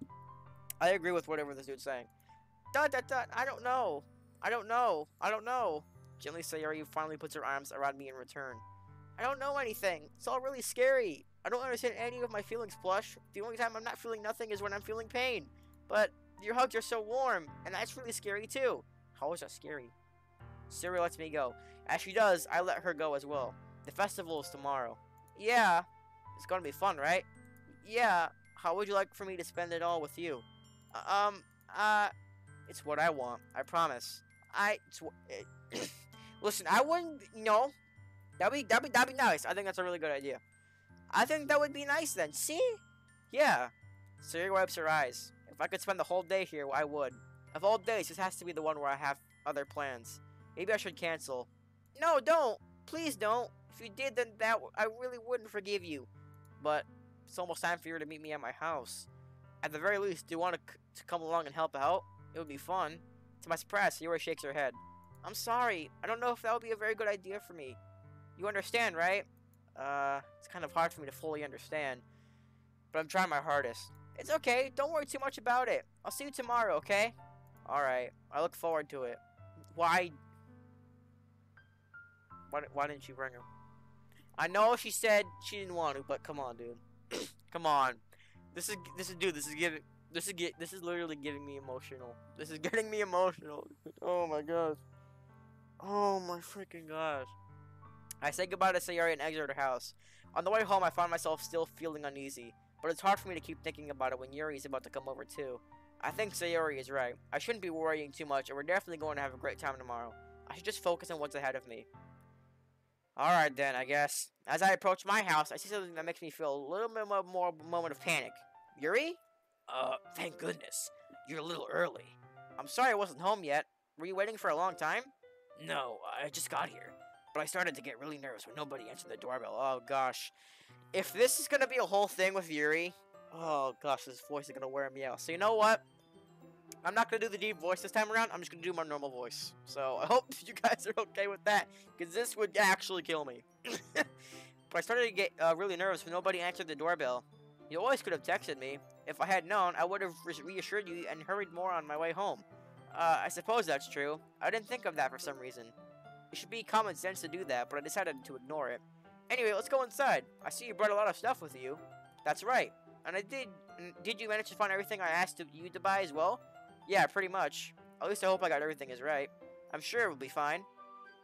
I agree with whatever this dude's saying. Dot, dot, dot, I don't know. I don't know. I don't know. Gently Sayori finally puts her arms around me in return. I don't know anything. It's all really scary. I don't understand any of my feelings, Plush. The only time I'm not feeling nothing is when I'm feeling pain. But your hugs are so warm, and that's really scary too. How is that scary? Sayori lets me go. As she does, I let her go as well. The festival is tomorrow. Yeah, it's gonna be fun, right? Yeah, how would you like for me to spend it all with you? Uh, um, uh, it's what I want, I promise. I, it's, *clears throat* listen, I wouldn't, you know, that'd be, that'd be, that'd be nice. I think that's a really good idea. I think that would be nice then. See? Yeah. Sayori wipes her eyes. If I could spend the whole day here, I would. Of all days, this has to be the one where I have other plans. Maybe I should cancel. No, don't. Please don't. If you did, then that I really wouldn't forgive you. But it's almost time for you to meet me at my house. At the very least, do you want to, to come along and help out? It would be fun. To my surprise, Sayori shakes her head. I'm sorry. I don't know if that would be a very good idea for me. You understand, right? Uh, it's kind of hard for me to fully understand. But I'm trying my hardest. It's okay. Don't worry too much about it. I'll see you tomorrow, okay? Alright. I look forward to it. Why... Why, why didn't you bring him? I know she said she didn't want to, but come on, dude. *clears throat* come on. This is this is dude. This is giving. This is get. This is literally getting me emotional. This is *laughs* getting me emotional. Oh my gosh. Oh my freaking gosh. I say goodbye to Sayori and exit her house. On the way home, I find myself still feeling uneasy, but it's hard for me to keep thinking about it when Yuri is about to come over too. I think Sayori is right. I shouldn't be worrying too much, and we're definitely going to have a great time tomorrow. I should just focus on what's ahead of me. Alright then, I guess. As I approach my house, I see something that makes me feel a little bit more, more moment of panic. Yuri? Uh, thank goodness. You're a little early. I'm sorry I wasn't home yet. Were you waiting for a long time? No, I just got here. But I started to get really nervous when nobody answered the doorbell. Oh gosh. If this is gonna be a whole thing with Yuri, oh gosh, this voice is gonna wear me out. So you know what? I'm not gonna do the deep voice this time around. I'm just gonna do my normal voice. So I hope *laughs* you guys are okay with that, because this would actually kill me. *laughs* but I started to get uh, really nervous when nobody answered the doorbell. You always could have texted me. If I had known, I would have reassured you and hurried more on my way home. Uh, I suppose that's true. I didn't think of that for some reason. It should be common sense to do that, but I decided to ignore it. Anyway, let's go inside. I see you brought a lot of stuff with you. That's right. And I did. Did you manage to find everything I asked you to buy as well? Yeah, pretty much. At least I hope I got everything is right. I'm sure it will be fine.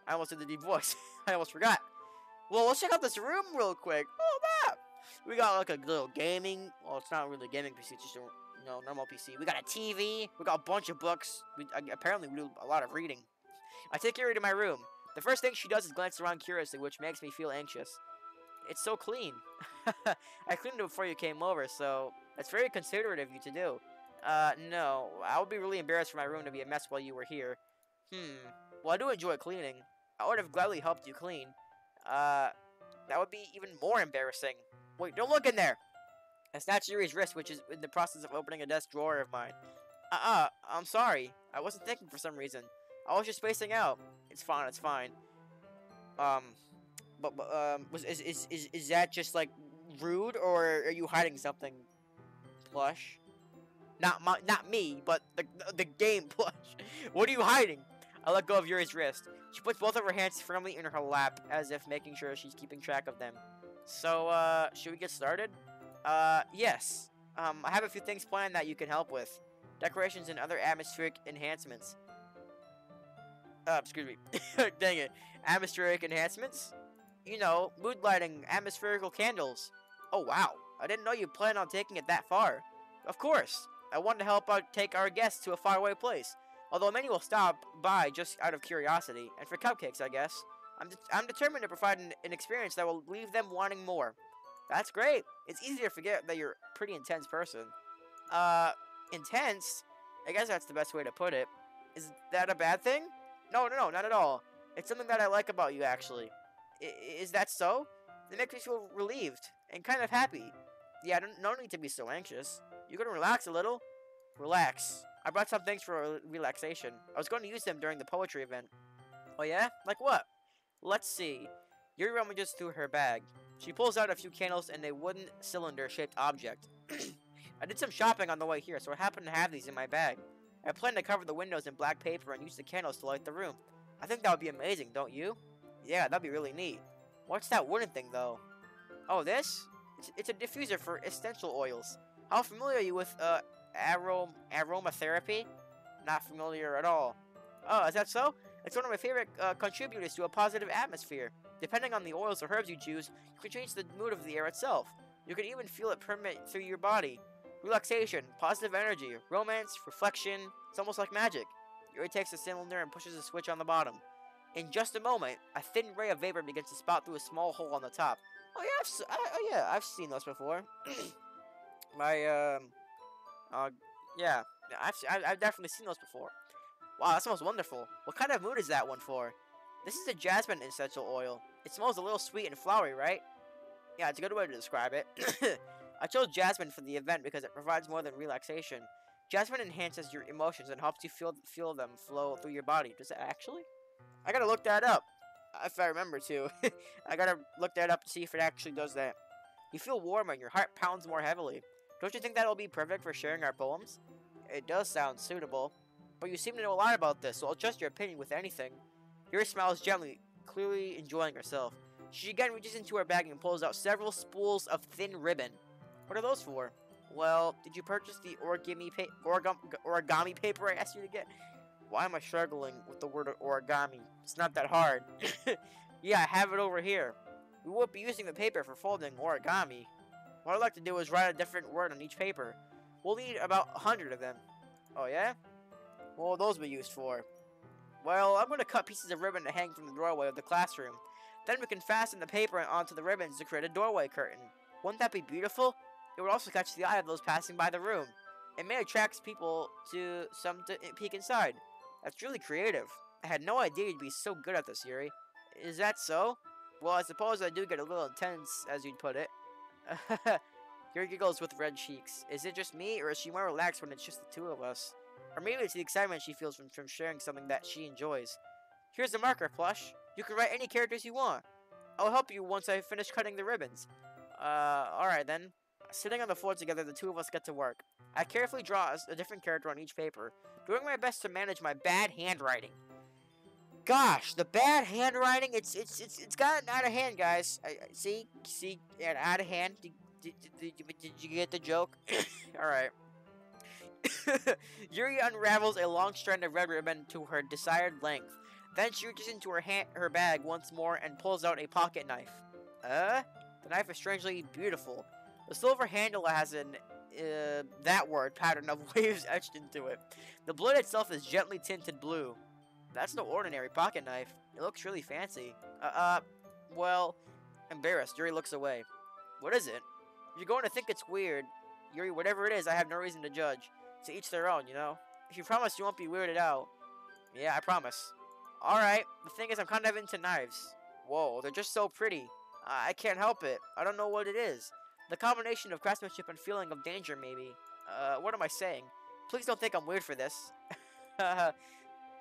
I almost did the deep voice. *laughs* I almost forgot. Well, let's check out this room real quick. Oh, map! We got like a little gaming. Well, it's not really a gaming PC. It's just a you know, normal PC. We got a TV. We got a bunch of books. We uh, apparently we do a lot of reading. I take Yuri to my room. The first thing she does is glance around curiously, which makes me feel anxious. It's so clean. *laughs* I cleaned it before you came over, so that's very considerate of you to do. Uh, no. I would be really embarrassed for my room to be a mess while you were here. Hmm. Well, I do enjoy cleaning. I would have gladly helped you clean. Uh, that would be even more embarrassing. Wait, don't look in there! I snatched Yuri's wrist, which is in the process of opening a desk drawer of mine. Uh-uh, I'm sorry. I wasn't thinking for some reason. I was just spacing out. It's fine, it's fine. Um, but, but um, was, is, is, is, is that just, like, rude, or are you hiding something? Plush? Not my, not me, but the, the, game *laughs* plush. what are you hiding? I let go of Yuri's wrist. She puts both of her hands firmly in her lap, as if making sure she's keeping track of them. So, uh, should we get started? Uh, yes. Um, I have a few things planned that you can help with. Decorations and other atmospheric enhancements. Uh, excuse me. *laughs* Dang it. Atmospheric enhancements? You know, mood lighting, atmospherical candles. Oh, wow. I didn't know you planned on taking it that far. Of course. I wanted to help out take our guests to a faraway place. Although many will stop by just out of curiosity, and for cupcakes, I guess. I'm, de I'm determined to provide an, an experience that will leave them wanting more. That's great. It's easy to forget that you're a pretty intense person. Uh, intense? I guess that's the best way to put it. Is that a bad thing? No, no, no, not at all. It's something that I like about you, actually. I is that so? It makes me feel relieved and kind of happy. Yeah, no need to be so anxious. You gonna relax a little? Relax. I brought some things for relaxation. I was going to use them during the poetry event. Oh yeah? Like what? Let's see. Yuri rummages through her bag. She pulls out a few candles and a wooden cylinder-shaped object. *clears throat* I did some shopping on the way here, so I happen to have these in my bag. I plan to cover the windows in black paper and use the candles to light the room. I think that would be amazing, don't you? Yeah, that'd be really neat. What's that wooden thing, though? Oh, this? It's, a diffuser for essential oils. How familiar are you with, uh, arom aromatherapy? Not familiar at all. Oh, is that so? It's one of my favorite uh, contributors to a positive atmosphere. Depending on the oils or herbs you choose, you can change the mood of the air itself. You can even feel it permeate through your body. Relaxation, positive energy, romance, reflection, it's almost like magic. Yuri takes the cylinder and pushes a switch on the bottom. In just a moment, a thin ray of vapor begins to spout through a small hole on the top. Oh yeah, I've, I, oh, yeah, I've seen those before. *clears throat* My, um, uh, yeah, I've, I've definitely seen those before. Wow, that smells wonderful. What kind of mood is that one for? This is a jasmine essential oil. It smells a little sweet and flowery, right? Yeah, it's a good way to describe it. *coughs* I chose jasmine for the event because it provides more than relaxation. Jasmine enhances your emotions and helps you feel feel them flow through your body. Does it actually? I gotta look that up. If I remember to. *laughs* I gotta look that up to see if it actually does that. You feel warmer and your heart pounds more heavily. Don't you think that'll be perfect for sharing our poems? It does sound suitable. But you seem to know a lot about this, so I'll trust your opinion with anything. Yuri smiles gently, clearly enjoying herself. She again reaches into her bag and pulls out several spools of thin ribbon. What are those for? Well, did you purchase the origami, pa origami, origami paper I asked you to get? Why am I struggling with the word origami? It's not that hard. *laughs* yeah, I have it over here. We won't be using the paper for folding origami. What I'd like to do is write a different word on each paper. We'll need about a hundred of them. Oh, yeah? What will those be used for? Well, I'm going to cut pieces of ribbon to hang from the doorway of the classroom. Then we can fasten the paper onto the ribbons to create a doorway curtain. Wouldn't that be beautiful? It would also catch the eye of those passing by the room. It may attract people to some to peek inside. That's really creative. I had no idea you'd be so good at this, Yuri. Is that so? Well, I suppose I do get a little intense, as you'd put it. *laughs* Yuri giggles with red cheeks. Is it just me, or is she more relaxed when it's just the two of us? Or maybe it's the excitement she feels from, from sharing something that she enjoys. Here's the marker, Plush. You can write any characters you want. I'll help you once I finish cutting the ribbons. Uh, alright then. Sitting on the floor together, the two of us get to work. I carefully draw a different character on each paper, doing my best to manage my bad handwriting. Gosh, the bad handwriting, it's it's it's it's gotten out of hand, guys. I, I, see, see, yeah, out of hand. Did, did, did, did you get the joke? *coughs* Alright. *coughs* Yuri unravels a long strand of red ribbon to her desired length. Then she reaches into her hand, her bag once more and pulls out a pocket knife. Uh? The knife is strangely beautiful. The silver handle has an uh, that word pattern of *laughs* waves etched into it. The blade itself is gently tinted blue. That's no ordinary pocket knife. It looks really fancy. Uh, uh, well, embarrassed, Yuri looks away. What is it? You're going to think it's weird. Yuri, whatever it is, I have no reason to judge. To each their own, you know? If you promise you won't be weirded out. Yeah, I promise. Alright, the thing is I'm kind of into knives. Whoa, they're just so pretty. I can't help it. I don't know what it is. The combination of craftsmanship and feeling of danger, maybe. Uh, what am I saying? Please don't think I'm weird for this. *laughs*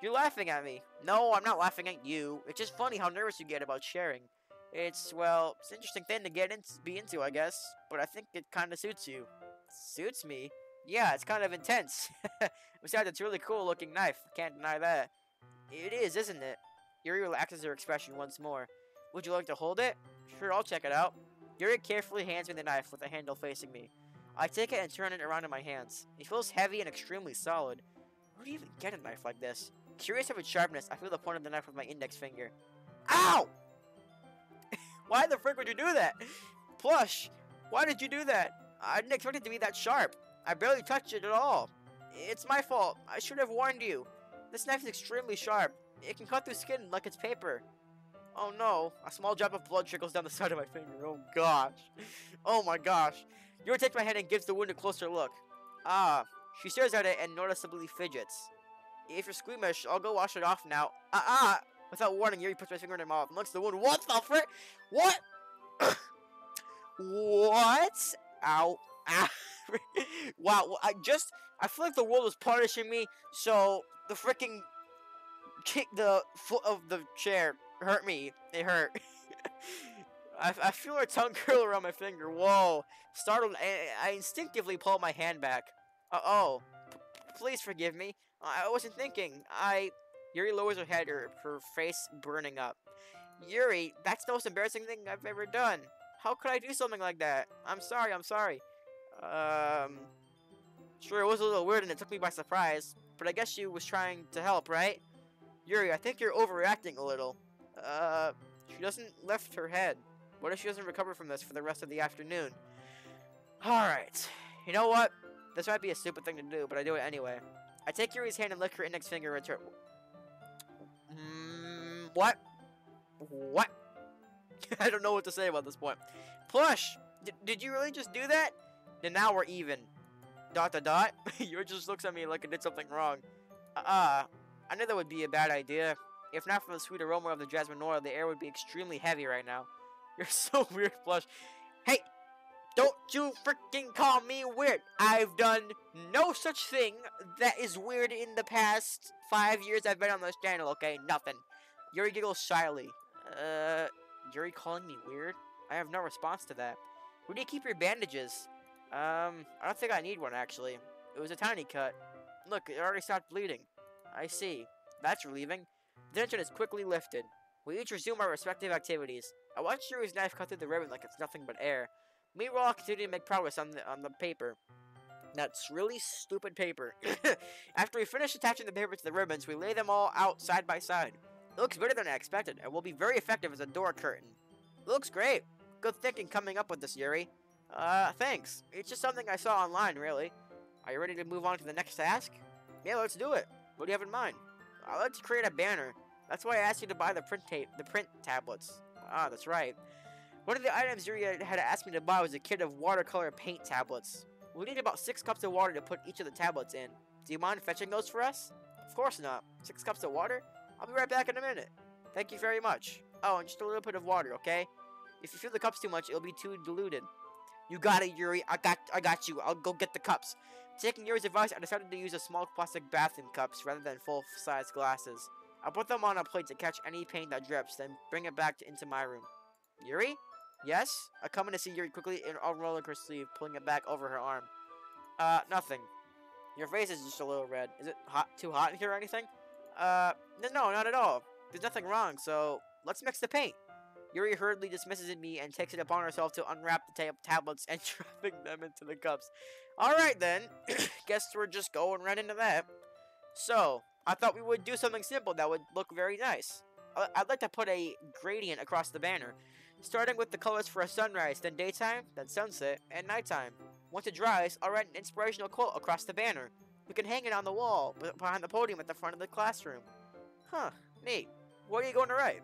You're laughing at me. No, I'm not laughing at you. It's just funny how nervous you get about sharing. It's, well, it's an interesting thing to get into, be into, I guess. But I think it kind of suits you. Suits me? Yeah, it's kind of intense. *laughs* Besides, it's really cool looking knife. Can't deny that. It is, isn't it? Yuri relaxes her expression once more. Would you like to hold it? Sure, I'll check it out. Yuri carefully hands me the knife with the handle facing me. I take it and turn it around in my hands. It feels heavy and extremely solid. Where do you even get a knife like this? Curious of its sharpness, I feel the point of the knife with my index finger. Ow! *laughs* why the frick would you do that? Plush, why did you do that? I didn't expect it to be that sharp. I barely touched it at all. It's my fault. I should have warned you. This knife is extremely sharp. It can cut through skin like it's paper. Oh no, a small drop of blood trickles down the side of my finger. Oh gosh. Oh my gosh. Yuri takes my hand and gives the wound a closer look. Ah, she stares at it and noticeably fidgets. If you're squeamish, I'll go wash it off now. Ah, uh ah! -uh. Without warning, Yuri puts my finger in her mouth and looks at the wound. What the frick? What? *coughs* what? Ow. Ah. *laughs* wow, I just, I feel like the world was punishing me, so the freaking kick the foot of the chair hurt me. It hurt. *laughs* I, I feel her tongue *laughs* curl around my finger. Whoa. Startled, I, I instinctively pull my hand back. Uh-oh. please forgive me. I wasn't thinking. I... Yuri lowers her head, her, her face burning up. Yuri, that's the most embarrassing thing I've ever done. How could I do something like that? I'm sorry, I'm sorry. Um... Sure, it was a little weird and it took me by surprise, but I guess she was trying to help, right? Yuri, I think you're overreacting a little. Uh, she doesn't lift her head. What if she doesn't recover from this for the rest of the afternoon? Alright. You know what? This might be a stupid thing to do, but I do it anyway. I take Yuri's hand and lick her index finger and return. Mm, what? What? *laughs* I don't know what to say about this point. Plush! did you really just do that? Then now we're even. Dot dot dot? *laughs* Yuri just looks at me like I did something wrong. Uh-uh. I knew that would be a bad idea. If not for the sweet aroma of the jasmine oil, the air would be extremely heavy right now. *laughs* You're so *laughs* weird, Plush. Hey, don't you freaking call me weird. I've done no such thing that is weird in the past five years I've been on this channel, okay? Nothing. Yuri giggles shyly. Uh, Yuri calling me weird? I have no response to that. Where do you keep your bandages? Um, I don't think I need one, actually. It was a tiny cut. Look, it already stopped bleeding. I see. That's relieving. Tension is quickly lifted. We each resume our respective activities. I watch Yuri's knife cut through the ribbon like it's nothing but air. Meanwhile, I continue to make progress on the on the paper. That's really stupid paper. *laughs* After we finish attaching the paper to the ribbons, we lay them all out side by side. It looks better than I expected, and will be very effective as a door curtain. It looks great. Good thinking coming up with this, Yuri. Uh, thanks. It's just something I saw online, really. Are you ready to move on to the next task? Yeah, let's do it. What do you have in mind? I'd like to create a banner. That's why I asked you to buy the print tape, the print tablets. Ah, that's right. One of the items Yuri had asked me to buy was a kit of watercolor paint tablets. We need about six cups of water to put each of the tablets in. Do you mind fetching those for us? Of course not. Six cups of water? I'll be right back in a minute. Thank you very much. Oh, and just a little bit of water, okay? If you fill the cups too much, it'll be too diluted. You got it, Yuri. I got I got you. I'll go get the cups. Taking Yuri's advice, I decided to use a small plastic bathroom cups rather than full-size glasses. I put them on a plate to catch any paint that drips, then bring it back to, into my room. Yuri? Yes? I come in to see Yuri quickly and unrolling her sleeve, pulling it back over her arm. Uh, nothing. Your face is just a little red. Is it hot, too hot in here or anything? Uh, no, not at all. There's nothing wrong, so let's mix the paint. Yuri hurriedly dismisses me and takes it upon herself to unwrap the ta tablets and *laughs* dropping them into the cups. Alright then, *coughs* guess we're just going right into that. So, I thought we would do something simple that would look very nice. I'd like to put a gradient across the banner, starting with the colors for a sunrise, then daytime, then sunset, and nighttime. Once it dries, I'll write an inspirational quote across the banner. We can hang it on the wall behind the podium at the front of the classroom. Huh, neat. What are you going to write?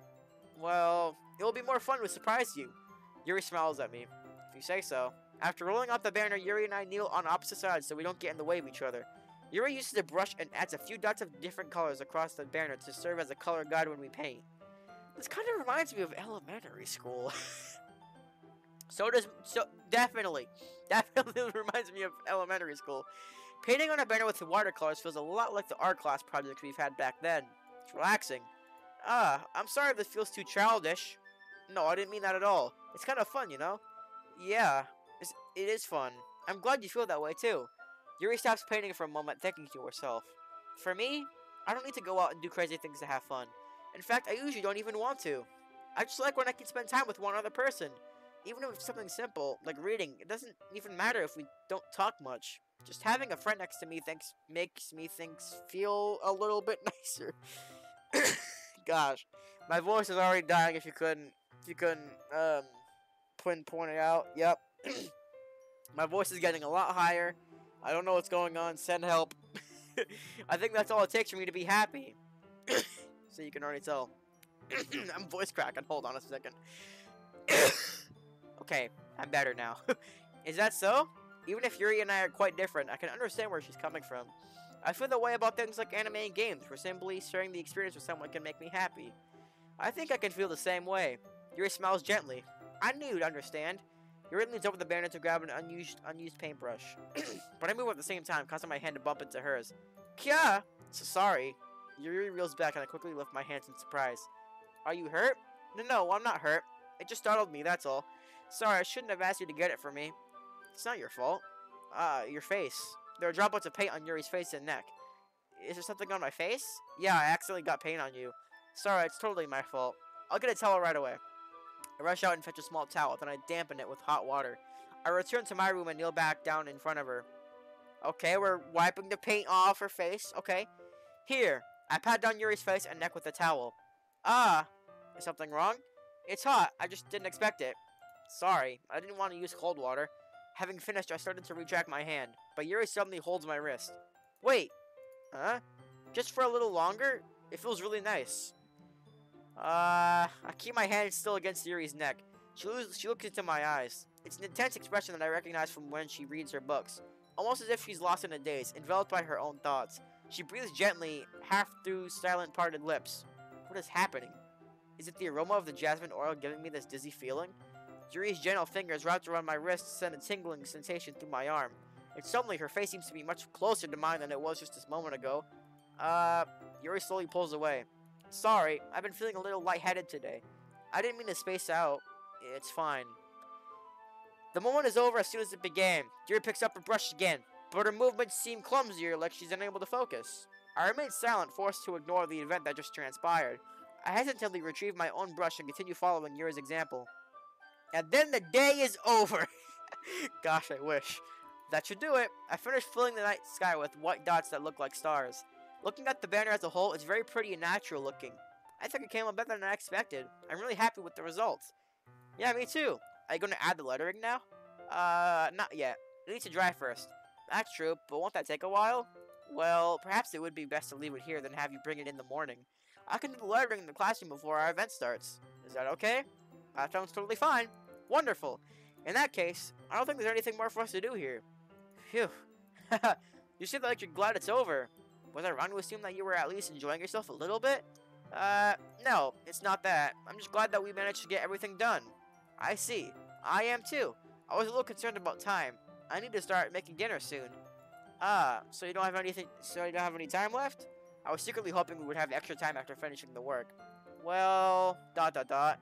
Well, it will be more fun to surprise you. Yuri smiles at me. If you say so. After rolling out the banner, Yuri and I kneel on opposite sides so we don't get in the way of each other. Yuri uses a brush and adds a few dots of different colors across the banner to serve as a color guide when we paint. This kind of reminds me of elementary school. *laughs* so does so definitely, *laughs* definitely *laughs* reminds me of elementary school. Painting on a banner with watercolors feels a lot like the art class projects we've had back then. It's relaxing. Ah, I'm sorry if this feels too childish. No, I didn't mean that at all. It's kind of fun, you know? Yeah, it's, it is fun. I'm glad you feel that way, too. Yuri stops painting for a moment, thinking to herself. For me, I don't need to go out and do crazy things to have fun. In fact, I usually don't even want to. I just like when I can spend time with one other person. Even if it's something simple, like reading, it doesn't even matter if we don't talk much. Just having a friend next to me thinks makes me thinks feel a little bit *laughs* nicer. *coughs* Gosh, my voice is already dying. If you couldn't, if you couldn't, um, point it out. Yep, *coughs* my voice is getting a lot higher. I don't know what's going on. Send help. *laughs* I think that's all it takes for me to be happy. *coughs* so you can already tell. *coughs* I'm voice cracking. Hold on a second. *coughs* okay, I'm better now. *laughs* Is that so? Even if Yuri and I are quite different, I can understand where she's coming from. I feel the way about things like anime and games, where simply sharing the experience with someone can make me happy. I think I can feel the same way. Yuri smiles gently. I knew you'd understand. Yuri leans over the banner to grab an unused unused paintbrush. *clears throat* but I move at the same time, causing my hand to bump into hers. Kya! So sorry. Yuri reels back and I quickly lift my hands in surprise. Are you hurt? No, no, I'm not hurt. It just startled me, that's all. Sorry, I shouldn't have asked you to get it for me. It's not your fault. Ah, uh, your face. There are droplets of paint on Yuri's face and neck. Is there something on my face? Yeah, I accidentally got paint on you. Sorry, it's totally my fault. I'll get a towel right away. I rush out and fetch a small towel, then I dampen it with hot water. I return to my room and kneel back down in front of her. Okay, we're wiping the paint off her face. Okay. Here, I pat down Yuri's face and neck with the towel. Ah, is something wrong? It's hot. I just didn't expect it. Sorry, I didn't want to use cold water. Having finished, I started to retract my hand, but Yuri suddenly holds my wrist. Wait, huh? Just for a little longer? It feels really nice. Uh, I keep my hand still against Yuri's neck. She, she looks into my eyes. It's an intense expression that I recognize from when she reads her books. Almost as if she's lost in a daze, enveloped by her own thoughts. She breathes gently, half through silent parted lips. What is happening? Is it the aroma of the jasmine oil giving me this dizzy feeling? Yuri's gentle fingers wrapped around my wrist send a tingling sensation through my arm. And suddenly, her face seems to be much closer to mine than it was just this moment ago. Uh, Yuri slowly pulls away. Sorry, I've been feeling a little lightheaded today. I didn't mean to space out. It's fine. The moment is over as soon as it began. Yuri picks up her brush again, but her movements seem clumsier, like she's unable to focus. I remain silent, forced to ignore the event that just transpired. I hesitantly retrieve my own brush and continue following Yuri's example. And then the day is over. *laughs* Gosh, I wish. That should do it. I finished filling the night sky with white dots that look like stars. Looking at the banner as a whole, it's very pretty and natural looking. I think it came out better than I expected. I'm really happy with the results. Yeah, me too. Are you going to add the lettering now? Uh, not yet. It needs to dry first. That's true, but won't that take a while? Well, perhaps it would be best to leave it here than have you bring it in the morning. I can do the lettering in the classroom before our event starts. Is that okay? That sounds totally fine. Wonderful. In that case, I don't think there's anything more for us to do here. Phew. *laughs* you seem like you're glad it's over. Was I wrong to assume that you were at least enjoying yourself a little bit? Uh, no, it's not that. I'm just glad that we managed to get everything done. I see. I am too. I was a little concerned about time. I need to start making dinner soon. Ah, so you don't have anything, so you don't have any time left? I was secretly hoping we would have extra time after finishing the work. Well, dot dot dot.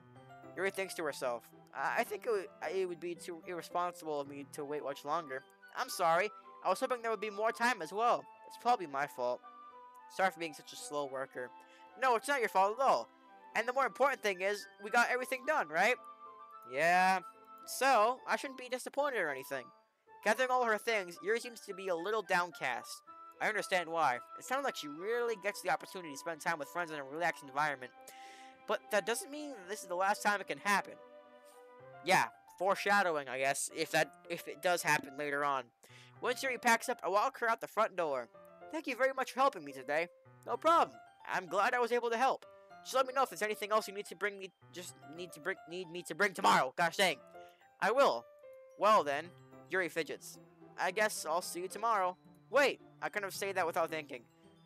Yuri thinks to herself. I, I think it would, it would be too irresponsible of me to wait much longer. I'm sorry. I was hoping there would be more time as well. It's probably my fault. Sorry for being such a slow worker. No, it's not your fault at all. And the more important thing is, we got everything done, right? Yeah. So, I shouldn't be disappointed or anything. Gathering all her things, Yuri seems to be a little downcast. I understand why. It sounds like she really gets the opportunity to spend time with friends in a relaxed environment. But that doesn't mean that this is the last time it can happen. Yeah, foreshadowing, I guess, if that if it does happen later on. Once Yuri packs up, I walk her out the front door. Thank you very much for helping me today. No problem. I'm glad I was able to help. Just let me know if there's anything else you need to bring me. Just need to bring need me to bring tomorrow. Gosh dang. I will. Well then, Yuri fidgets. I guess I'll see you tomorrow. Wait, I kind of say that without thinking.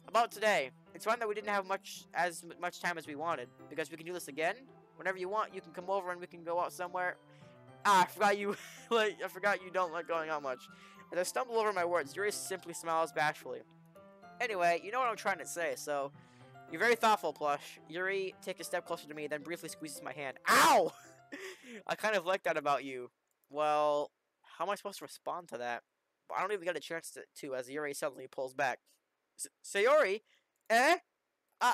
About today, it's fine that we didn't have much as much time as we wanted because we can do this again. Whenever you want, you can come over and we can go out somewhere. Ah, I forgot you. *laughs* like I forgot you don't like going out much. As I stumble over my words, Yuri simply smiles bashfully. Anyway, you know what I'm trying to say, so you're very thoughtful, Plush. Yuri takes a step closer to me, then briefly squeezes my hand. Ow! *laughs* I kind of like that about you. Well, how am I supposed to respond to that? I don't even get a chance to, to as Yuri suddenly pulls back. S Sayori? Eh? Uh,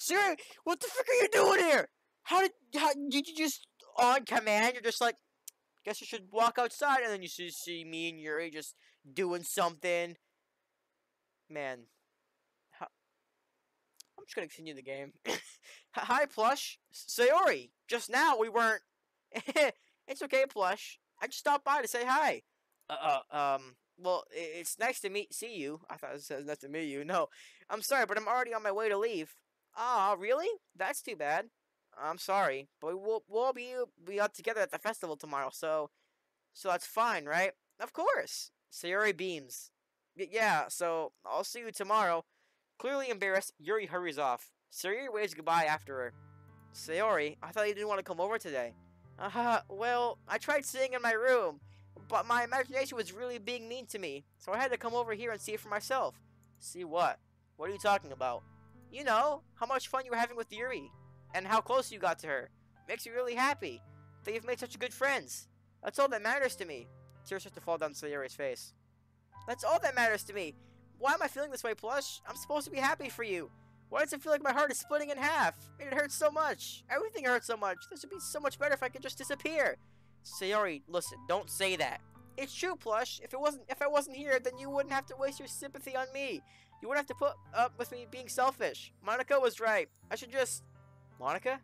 Sayori, what the frick are you doing here? How did, how, did you just, on command, you're just like, guess you should walk outside, and then you see, see me and Yuri just doing something. Man. I'm just gonna continue the game. *laughs* Hi, Plush. Sayori, just now we weren't... *laughs* it's okay, Plush. I just stopped by to say hi. Uh, uh um, well, it's nice to meet, see you. I thought it says nice to meet you. No, I'm sorry, but I'm already on my way to leave. Ah, really? That's too bad. I'm sorry, but we'll we'll be be out together at the festival tomorrow, so so that's fine, right? Of course. Sayori beams. Yeah, so I'll see you tomorrow. Clearly embarrassed, Yuri hurries off. Sayori waves goodbye after her. Sayori, I thought you didn't want to come over today. Uh, *laughs* well, I tried sitting in my room, but my imagination was really being mean to me, so I had to come over here and see it for myself. See what? What are you talking about? You know, how much fun you were having with Yuri, and how close you got to her. Makes me really happy that you've made such good friends. That's all that matters to me. Tears start to fall down Sayori's face. That's all that matters to me. Why am I feeling this way, Plush? I'm supposed to be happy for you. Why does it feel like my heart is splitting in half? It hurts so much. Everything hurts so much. This would be so much better if I could just disappear. Sayori, listen, don't say that. It's true, Plush. If it wasn't if I wasn't here, then you wouldn't have to waste your sympathy on me. You wouldn't have to put up with me being selfish. Monika was right. I should just Monika?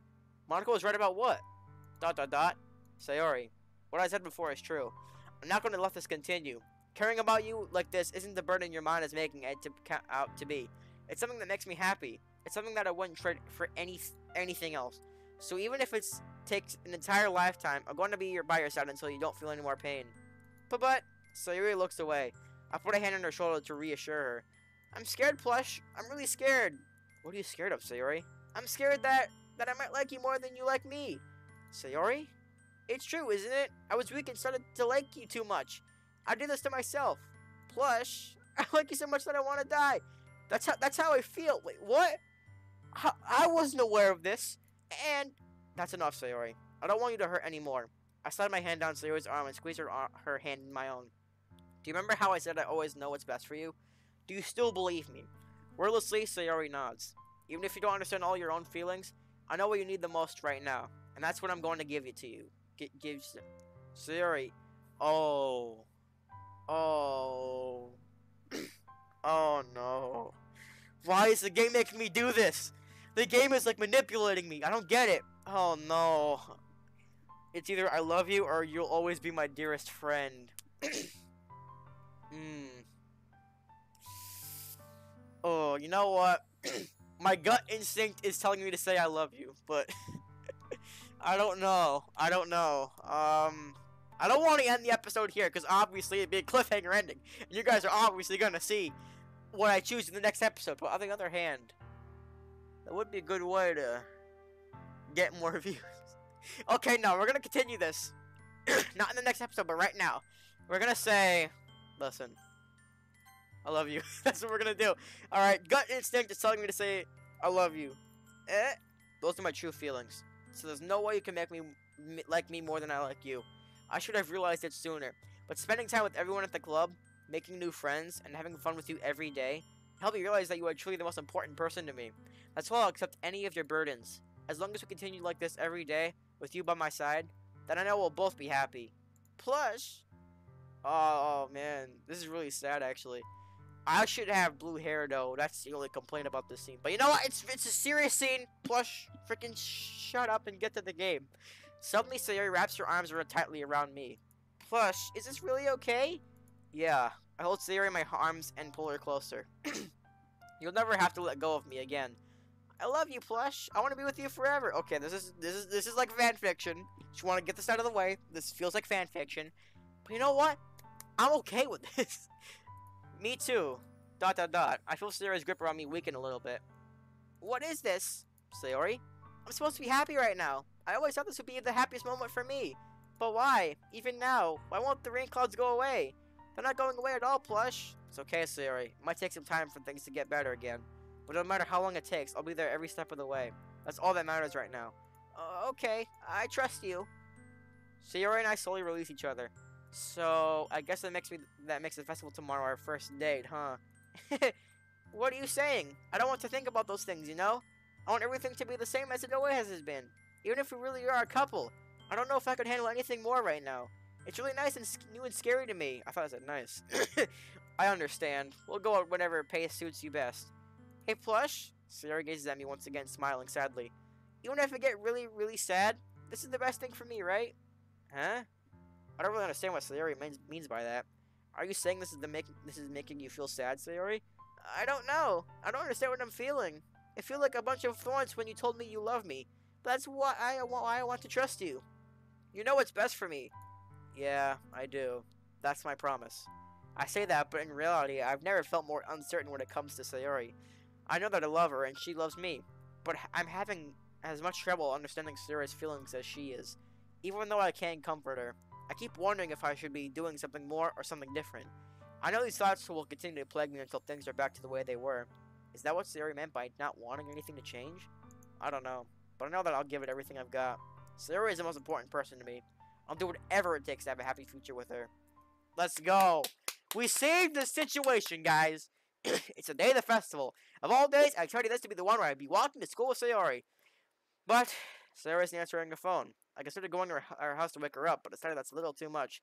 Monika was right about what? Dot dot dot. Sayori, what I said before is true. I'm not going to let this continue. Caring about you like this isn't the burden your mind is making it to out to be. It's something that makes me happy. It's something that I wouldn't trade for any anything else. So even if it takes an entire lifetime, I'm going to be by your side until you don't feel any more pain. But but, Sayori looks away. I put a hand on her shoulder to reassure her. I'm scared, Plush. I'm really scared. What are you scared of, Sayori? I'm scared that that I might like you more than you like me. Sayori? It's true, isn't it? I was weak and started to like you too much. I did this to myself. Plush, *laughs* I like you so much that I want to die. That's how that's how I feel. Wait, what? I wasn't aware of this. And that's enough, Sayori. I don't want you to hurt anymore. I slide my hand down Sayori's arm and squeeze her, her hand in my own. Do you remember how I said I always know what's best for you? Do you still believe me? Wordlessly, Sayori nods. Even if you don't understand all your own feelings, I know what you need the most right now. And that's what I'm going to give it to you. G give Sayori. Oh. Oh. oh no. Why is the game making me do this? The game is like manipulating me. I don't get it. Oh no. It's either I love you or you'll always be my dearest friend. *clears throat* Hmm. Oh, you know what? *clears throat* my gut instinct is telling me to say I love you, but *laughs* I don't know. I don't know. Um, I don't want to end the episode here because obviously it'd be a cliffhanger ending, and you guys are obviously gonna see what I choose in the next episode. But on the other hand, that would be a good way to get more *laughs* views. okay, no, we're gonna continue this. *clears throat* Not in the next episode, but right now. We're gonna say, listen. I love you. *laughs* That's what we're gonna do. All right, gut instinct is telling me to say I love you. Eh? Those are my true feelings. So there's no way you can make me like me more than I like you. I should have realized it sooner. But spending time with everyone at the club, making new friends, and having fun with you every day helped me realize that you are truly the most important person to me. That's why I'll accept any of your burdens. As long as we continue like this every day, with you by my side, then I know we'll both be happy. Plush. Oh, oh man, this is really sad actually. I should have blue hair though. That's the only complaint about this scene. But you know what? It's it's a serious scene. Plush, freaking shut up and get to the game. Suddenly, Sayori wraps her arms around tightly around me. Plush, is this really okay? Yeah. I hold Sayori in my arms and pull her closer. *clears throat* You'll never have to let go of me again. I love you, Plush. I want to be with you forever. Okay, this is this is this is like fan fiction. Just want to get this out of the way. This feels like fan fiction. But you know what? I'm okay with *laughs* this. me too. Dot dot dot. I feel Sayori's grip around me weaken a little bit. What is this, Sayori? I'm supposed to be happy right now. I always thought this would be the happiest moment for me. But why? Even now? Why won't the rain clouds go away? They're not going away at all, Plush. It's okay, Sayori. It might take some time for things to get better again. But no matter how long it takes, I'll be there every step of the way. That's all that matters right now. Uh, okay, I trust you. Sayori and I slowly release each other. So I guess that makes me that makes the festival tomorrow our first date, huh? *laughs* what are you saying? I don't want to think about those things, you know? I want everything to be the same as it always has been. Even if we really are a couple. I don't know if I could handle anything more right now. It's really nice and new and scary to me. I thought I said nice. *coughs* I understand. We'll go out whenever pace suits you best. Hey, Plush? Sayori gazes at me once again, smiling sadly. Even if I get really, really sad, this is the best thing for me, right? Huh? I don't really understand what Sayori means, means by that. Are you saying this is the making this is making you feel sad, Sayori? I don't know. I don't understand what I'm feeling. I feel like a bunch of thorns when you told me you love me. That's why I why I want to trust you. You know what's best for me. Yeah, I do. That's my promise. I say that, but in reality, I've never felt more uncertain when it comes to Sayori. I know that I love her and she loves me, but I'm having as much trouble understanding Sayori's feelings as she is. Even though I can comfort her, I keep wondering if I should be doing something more or something different. I know these thoughts will continue to plague me until things are back to the way they were. Is that what Sayori meant by not wanting anything to change? I don't know, but I know that I'll give it everything I've got. Sayori is the most important person to me. I'll do whatever it takes to have a happy future with her. Let's go! We saved the situation, guys! *clears throat* it's the day of the festival. Of all days, I expected this to be the one where I'd be walking to school with Sayori. But, Sayori isn't answering the phone. I considered going to her, her house to wake her up, but decided that's a little too much.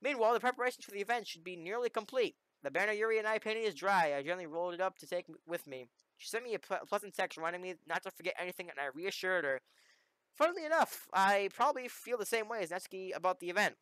Meanwhile, the preparations for the event should be nearly complete. The banner Yuri and I painted is dry. I gently rolled it up to take with me. She sent me a ple pleasant text reminding me not to forget anything, and I reassured her. Funnily enough, I probably feel the same way as Natsuki about the event.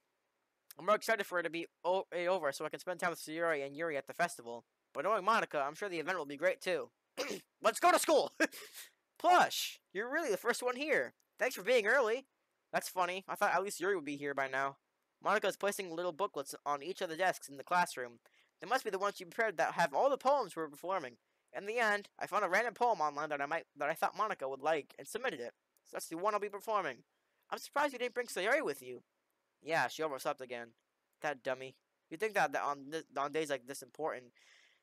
I'm more excited for it to be over so I can spend time with Sayori and Yuri at the festival. But knowing Monika, I'm sure the event will be great too. *clears throat* Let's go to school! *laughs* Plush, you're really the first one here. Thanks for being early. That's funny. I thought at least Yuri would be here by now. Monika is placing little booklets on each of the desks in the classroom. They must be the ones you prepared that have all the poems we're performing. In the end, I found a random poem online that I might that I thought Monika would like and submitted it. So that's the one I'll be performing. I'm surprised you didn't bring Sayori with you. Yeah, she overslept again. That dummy. You'd think that, that on this, on days like this important,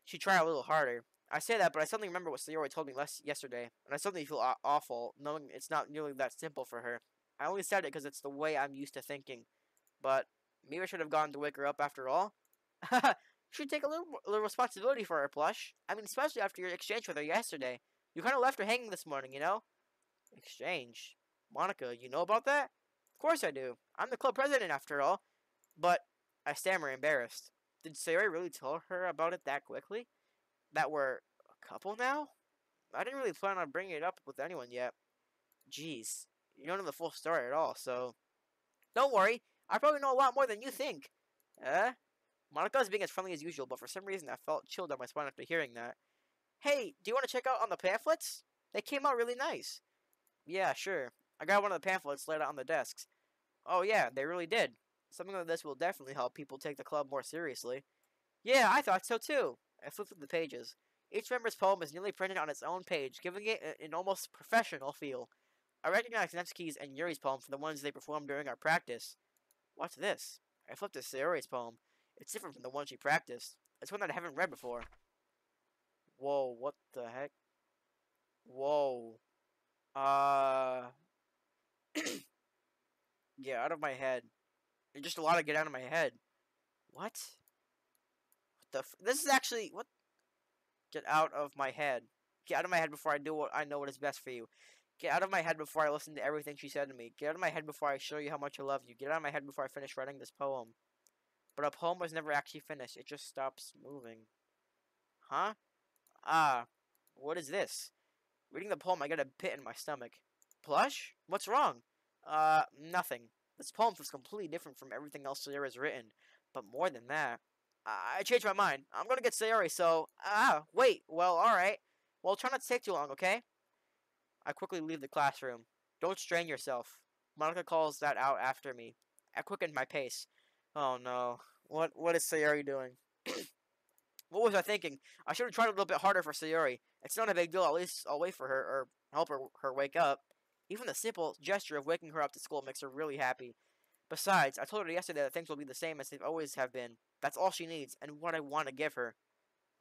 she'd try a little harder. I say that, but I suddenly remember what Sayori told me last yesterday, and I suddenly feel awful knowing it's not nearly that simple for her. I only said it because it's the way I'm used to thinking. But maybe I should have gone to wake her up after all. *laughs* should take a little, little responsibility for her, Plush. I mean, especially after your exchange with her yesterday. You kind of left her hanging this morning, you know? Exchange? Monika, you know about that? Of course I do. I'm the club president after all. But, I stammer embarrassed. Did Sayori really tell her about it that quickly? That we're a couple now? I didn't really plan on bringing it up with anyone yet. Jeez, you don't know the full story at all, so... Don't worry, I probably know a lot more than you think. Eh? Monika was being as friendly as usual, but for some reason I felt chilled on my spine after hearing that. Hey, do you want to check out on the pamphlets? They came out really nice. Yeah, sure. I got one of the pamphlets laid out on the desks. Oh yeah, they really did. Something like this will definitely help people take the club more seriously. Yeah, I thought so too. I flipped through the pages. Each member's poem is nearly printed on its own page, giving it an almost professional feel. I recognized Natsuki's and Yuri's poem from the ones they performed during our practice. What's this? I flipped to Sayori's poem. It's different from the one she practiced. It's one that I haven't read before. Whoa, what the heck? Whoa. Uh. *clears throat* yeah, out of my head. Just a lot to get out of my head. What? What the? F- this is actually what? Get out of my head. Get out of my head before I do what I know what is best for you. Get out of my head before I listen to everything she said to me. Get out of my head before I show you how much I love you. Get out of my head before I finish writing this poem. But a poem was never actually finished. It just stops moving. Huh? Ah, what is this? Reading the poem, I get a pit in my stomach. Plush? What's wrong? Uh, nothing. This poem feels completely different from everything else Sayori's written. But more than that, I, I changed my mind. I'm gonna get Sayori, so... Ah, wait. Well, alright. Well, try not to take too long, okay? I quickly leave the classroom. Don't strain yourself. Monika calls that out after me. I quickened my pace. Oh no. What what is Sayori doing? what was I thinking? I should have tried a little bit harder for Sayori. It's not a big deal. At least I'll wait for her or help her, her wake up. Even the simple gesture of waking her up to school makes her really happy. Besides, I told her yesterday that things will be the same as they always have been. That's all she needs, and what I want to give her.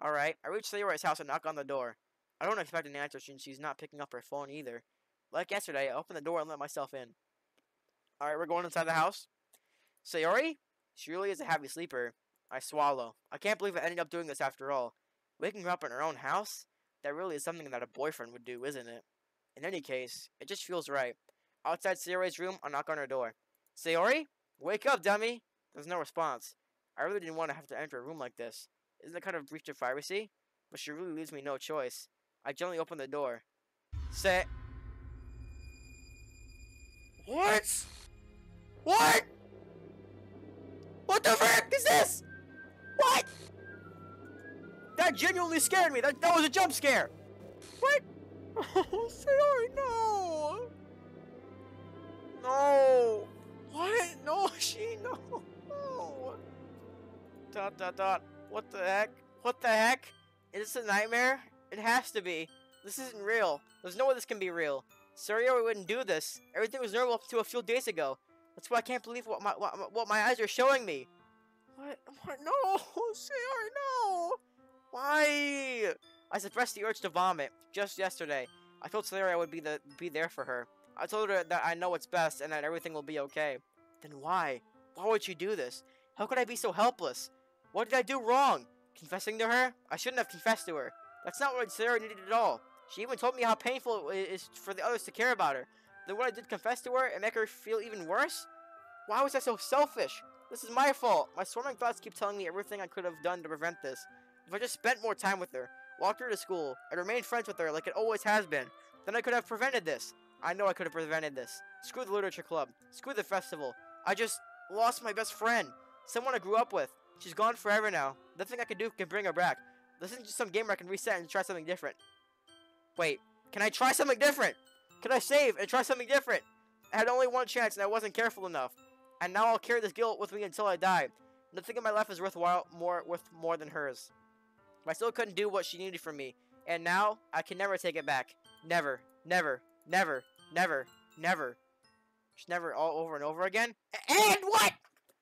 Alright, I reach Sayori's house and knock on the door. I don't expect an answer since she's not picking up her phone either. Like yesterday, I open the door and let myself in. Alright, we're going inside the house. Sayori? She really is a heavy sleeper. I swallow. I can't believe I ended up doing this after all. Waking her up in her own house? That really is something that a boyfriend would do, isn't it? In any case, it just feels right. Outside Sayori's room, I knock on her door. Sayori? Wake up, dummy! There's no response. I really didn't want to have to enter a room like this. Isn't it kind of breach of privacy? But she really leaves me no choice. I gently open the door. Say. What? What? What the frick is this? What? That genuinely scared me. That, that was a jump scare. What? *laughs* Oh, Sayori, no. No. What? No, *laughs* she, no. Dot, dot, dot. What the heck? What the heck? Is this a nightmare? It has to be. This isn't real. There's no way this can be real. Sayori wouldn't do this. Everything was normal up to a few days ago. That's why I can't believe what my what, what my eyes are showing me. What? What? No, *laughs* Sayori, no. Why? I suppressed the urge to vomit. Just yesterday, I told Sayori I would be the be there for her. I told her that I know what's best and that everything will be okay. Then why? Why would you do this? How could I be so helpless? What did I do wrong? Confessing to her? I shouldn't have confessed to her. That's not what Sayori needed at all. She even told me how painful it is for the others to care about her. Then what I did confess to her and make her feel even worse? Why was I so selfish? This is my fault. My swarming thoughts keep telling me everything I could have done to prevent this. If I just spent more time with her, walked her to school, and remained friends with her like it always has been, then I could have prevented this. I know I could have prevented this. Screw the literature club. Screw the festival. I just lost my best friend. Someone I grew up with. She's gone forever now. Nothing I can do can bring her back. This isn't just some game where I can reset and try something different. Wait, can I try something different? Can I save and try something different? I had only one chance and I wasn't careful enough. And now I'll carry this guilt with me until I die. Nothing in my life is worthwhile more worth more than hers. I still couldn't do what she needed from me. And now I can never take it back. Never, never, never, never, never. Just never all over and over again. And what?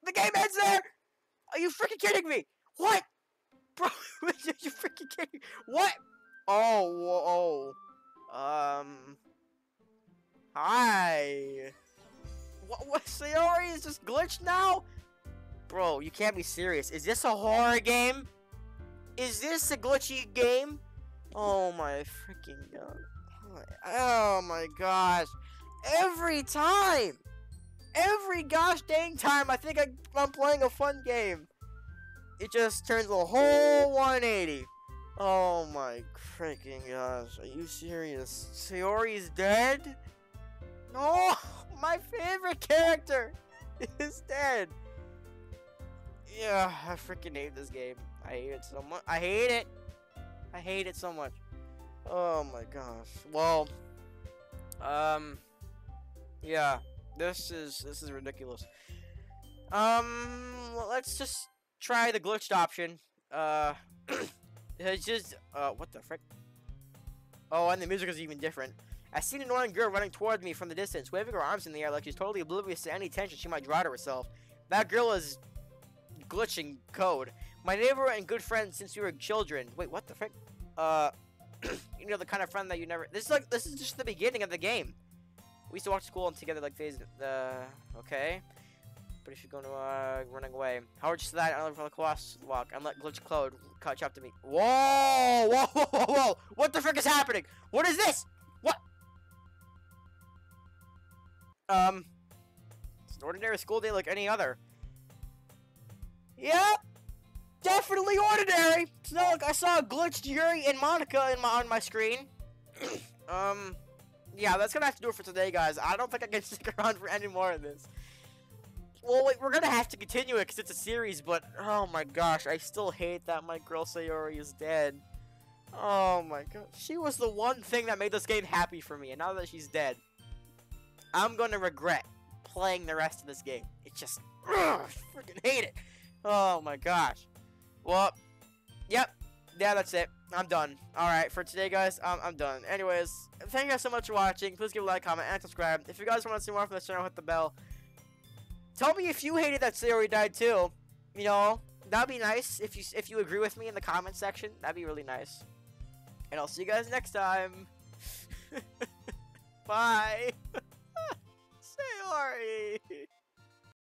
The game ends there? Are you freaking kidding me? What? *laughs* Bro, are *laughs* you freaking kidding? What? Oh, whoa, um. Hi. What? What? Sayori is just glitched now? Bro, you can't be serious. Is this a horror game? Is this a glitchy game? Oh my freaking god. Oh my gosh. Every time! Every gosh dang time I think I, I'm playing a fun game. It just turns a whole 180. Oh my freaking gosh. Are you serious? Sayori's dead? No! *laughs* My favorite character *laughs* is dead. Yeah, I freaking hate this game. I hate it so much. I hate it. I hate it so much. Oh my gosh. Well, um, yeah, this is this is ridiculous. Um, well, let's just try the glitched option. Uh, *clears throat* it's just uh, what the frick? Oh, and the music is even different. I see an annoying girl running toward me from the distance, waving her arms in the air like she's totally oblivious to any tension she might draw to herself. That girl is glitching code. My neighbor and good friend since we were children. Wait, what the frick? Uh, *clears throat* you know the kind of friend that you never. This is like this is just the beginning of the game. We used to walk to school and together like phase. The okay. But if you're going to uh running away, how Howard just that I look for the crosswalk and let glitch code catch up to me. Whoa, whoa, whoa, whoa! What the frick is happening? What is this? Um, it's an ordinary school day like any other. Yep, definitely ordinary. It's not like I saw a glitched Yuri and Monika in my on my screen. *coughs* um, yeah, that's gonna have to do it for today, guys. I don't think I can *laughs* stick around for any more of this. Well, wait, we're gonna have to continue it because it's a series, but oh my gosh, I still hate that my girl Sayori is dead. Oh my god, she was the one thing that made this game happy for me, and now that she's dead, I'm gonna regret playing the rest of this game. It's just, ugh, freaking hate it. Oh my gosh. Well, yep, yeah, that's it. I'm done. Alright, for today, guys, um, I'm done. Anyways, thank you guys so much for watching. Please give a like, comment, and subscribe. If you guys want to see more from this channel, hit the bell. Tell me if you hated that Sayori died too. You know, that'd be nice if you if you agree with me in the comment section. That'd be really nice. And I'll see you guys next time. *laughs* Bye. *laughs* Sayori! *laughs*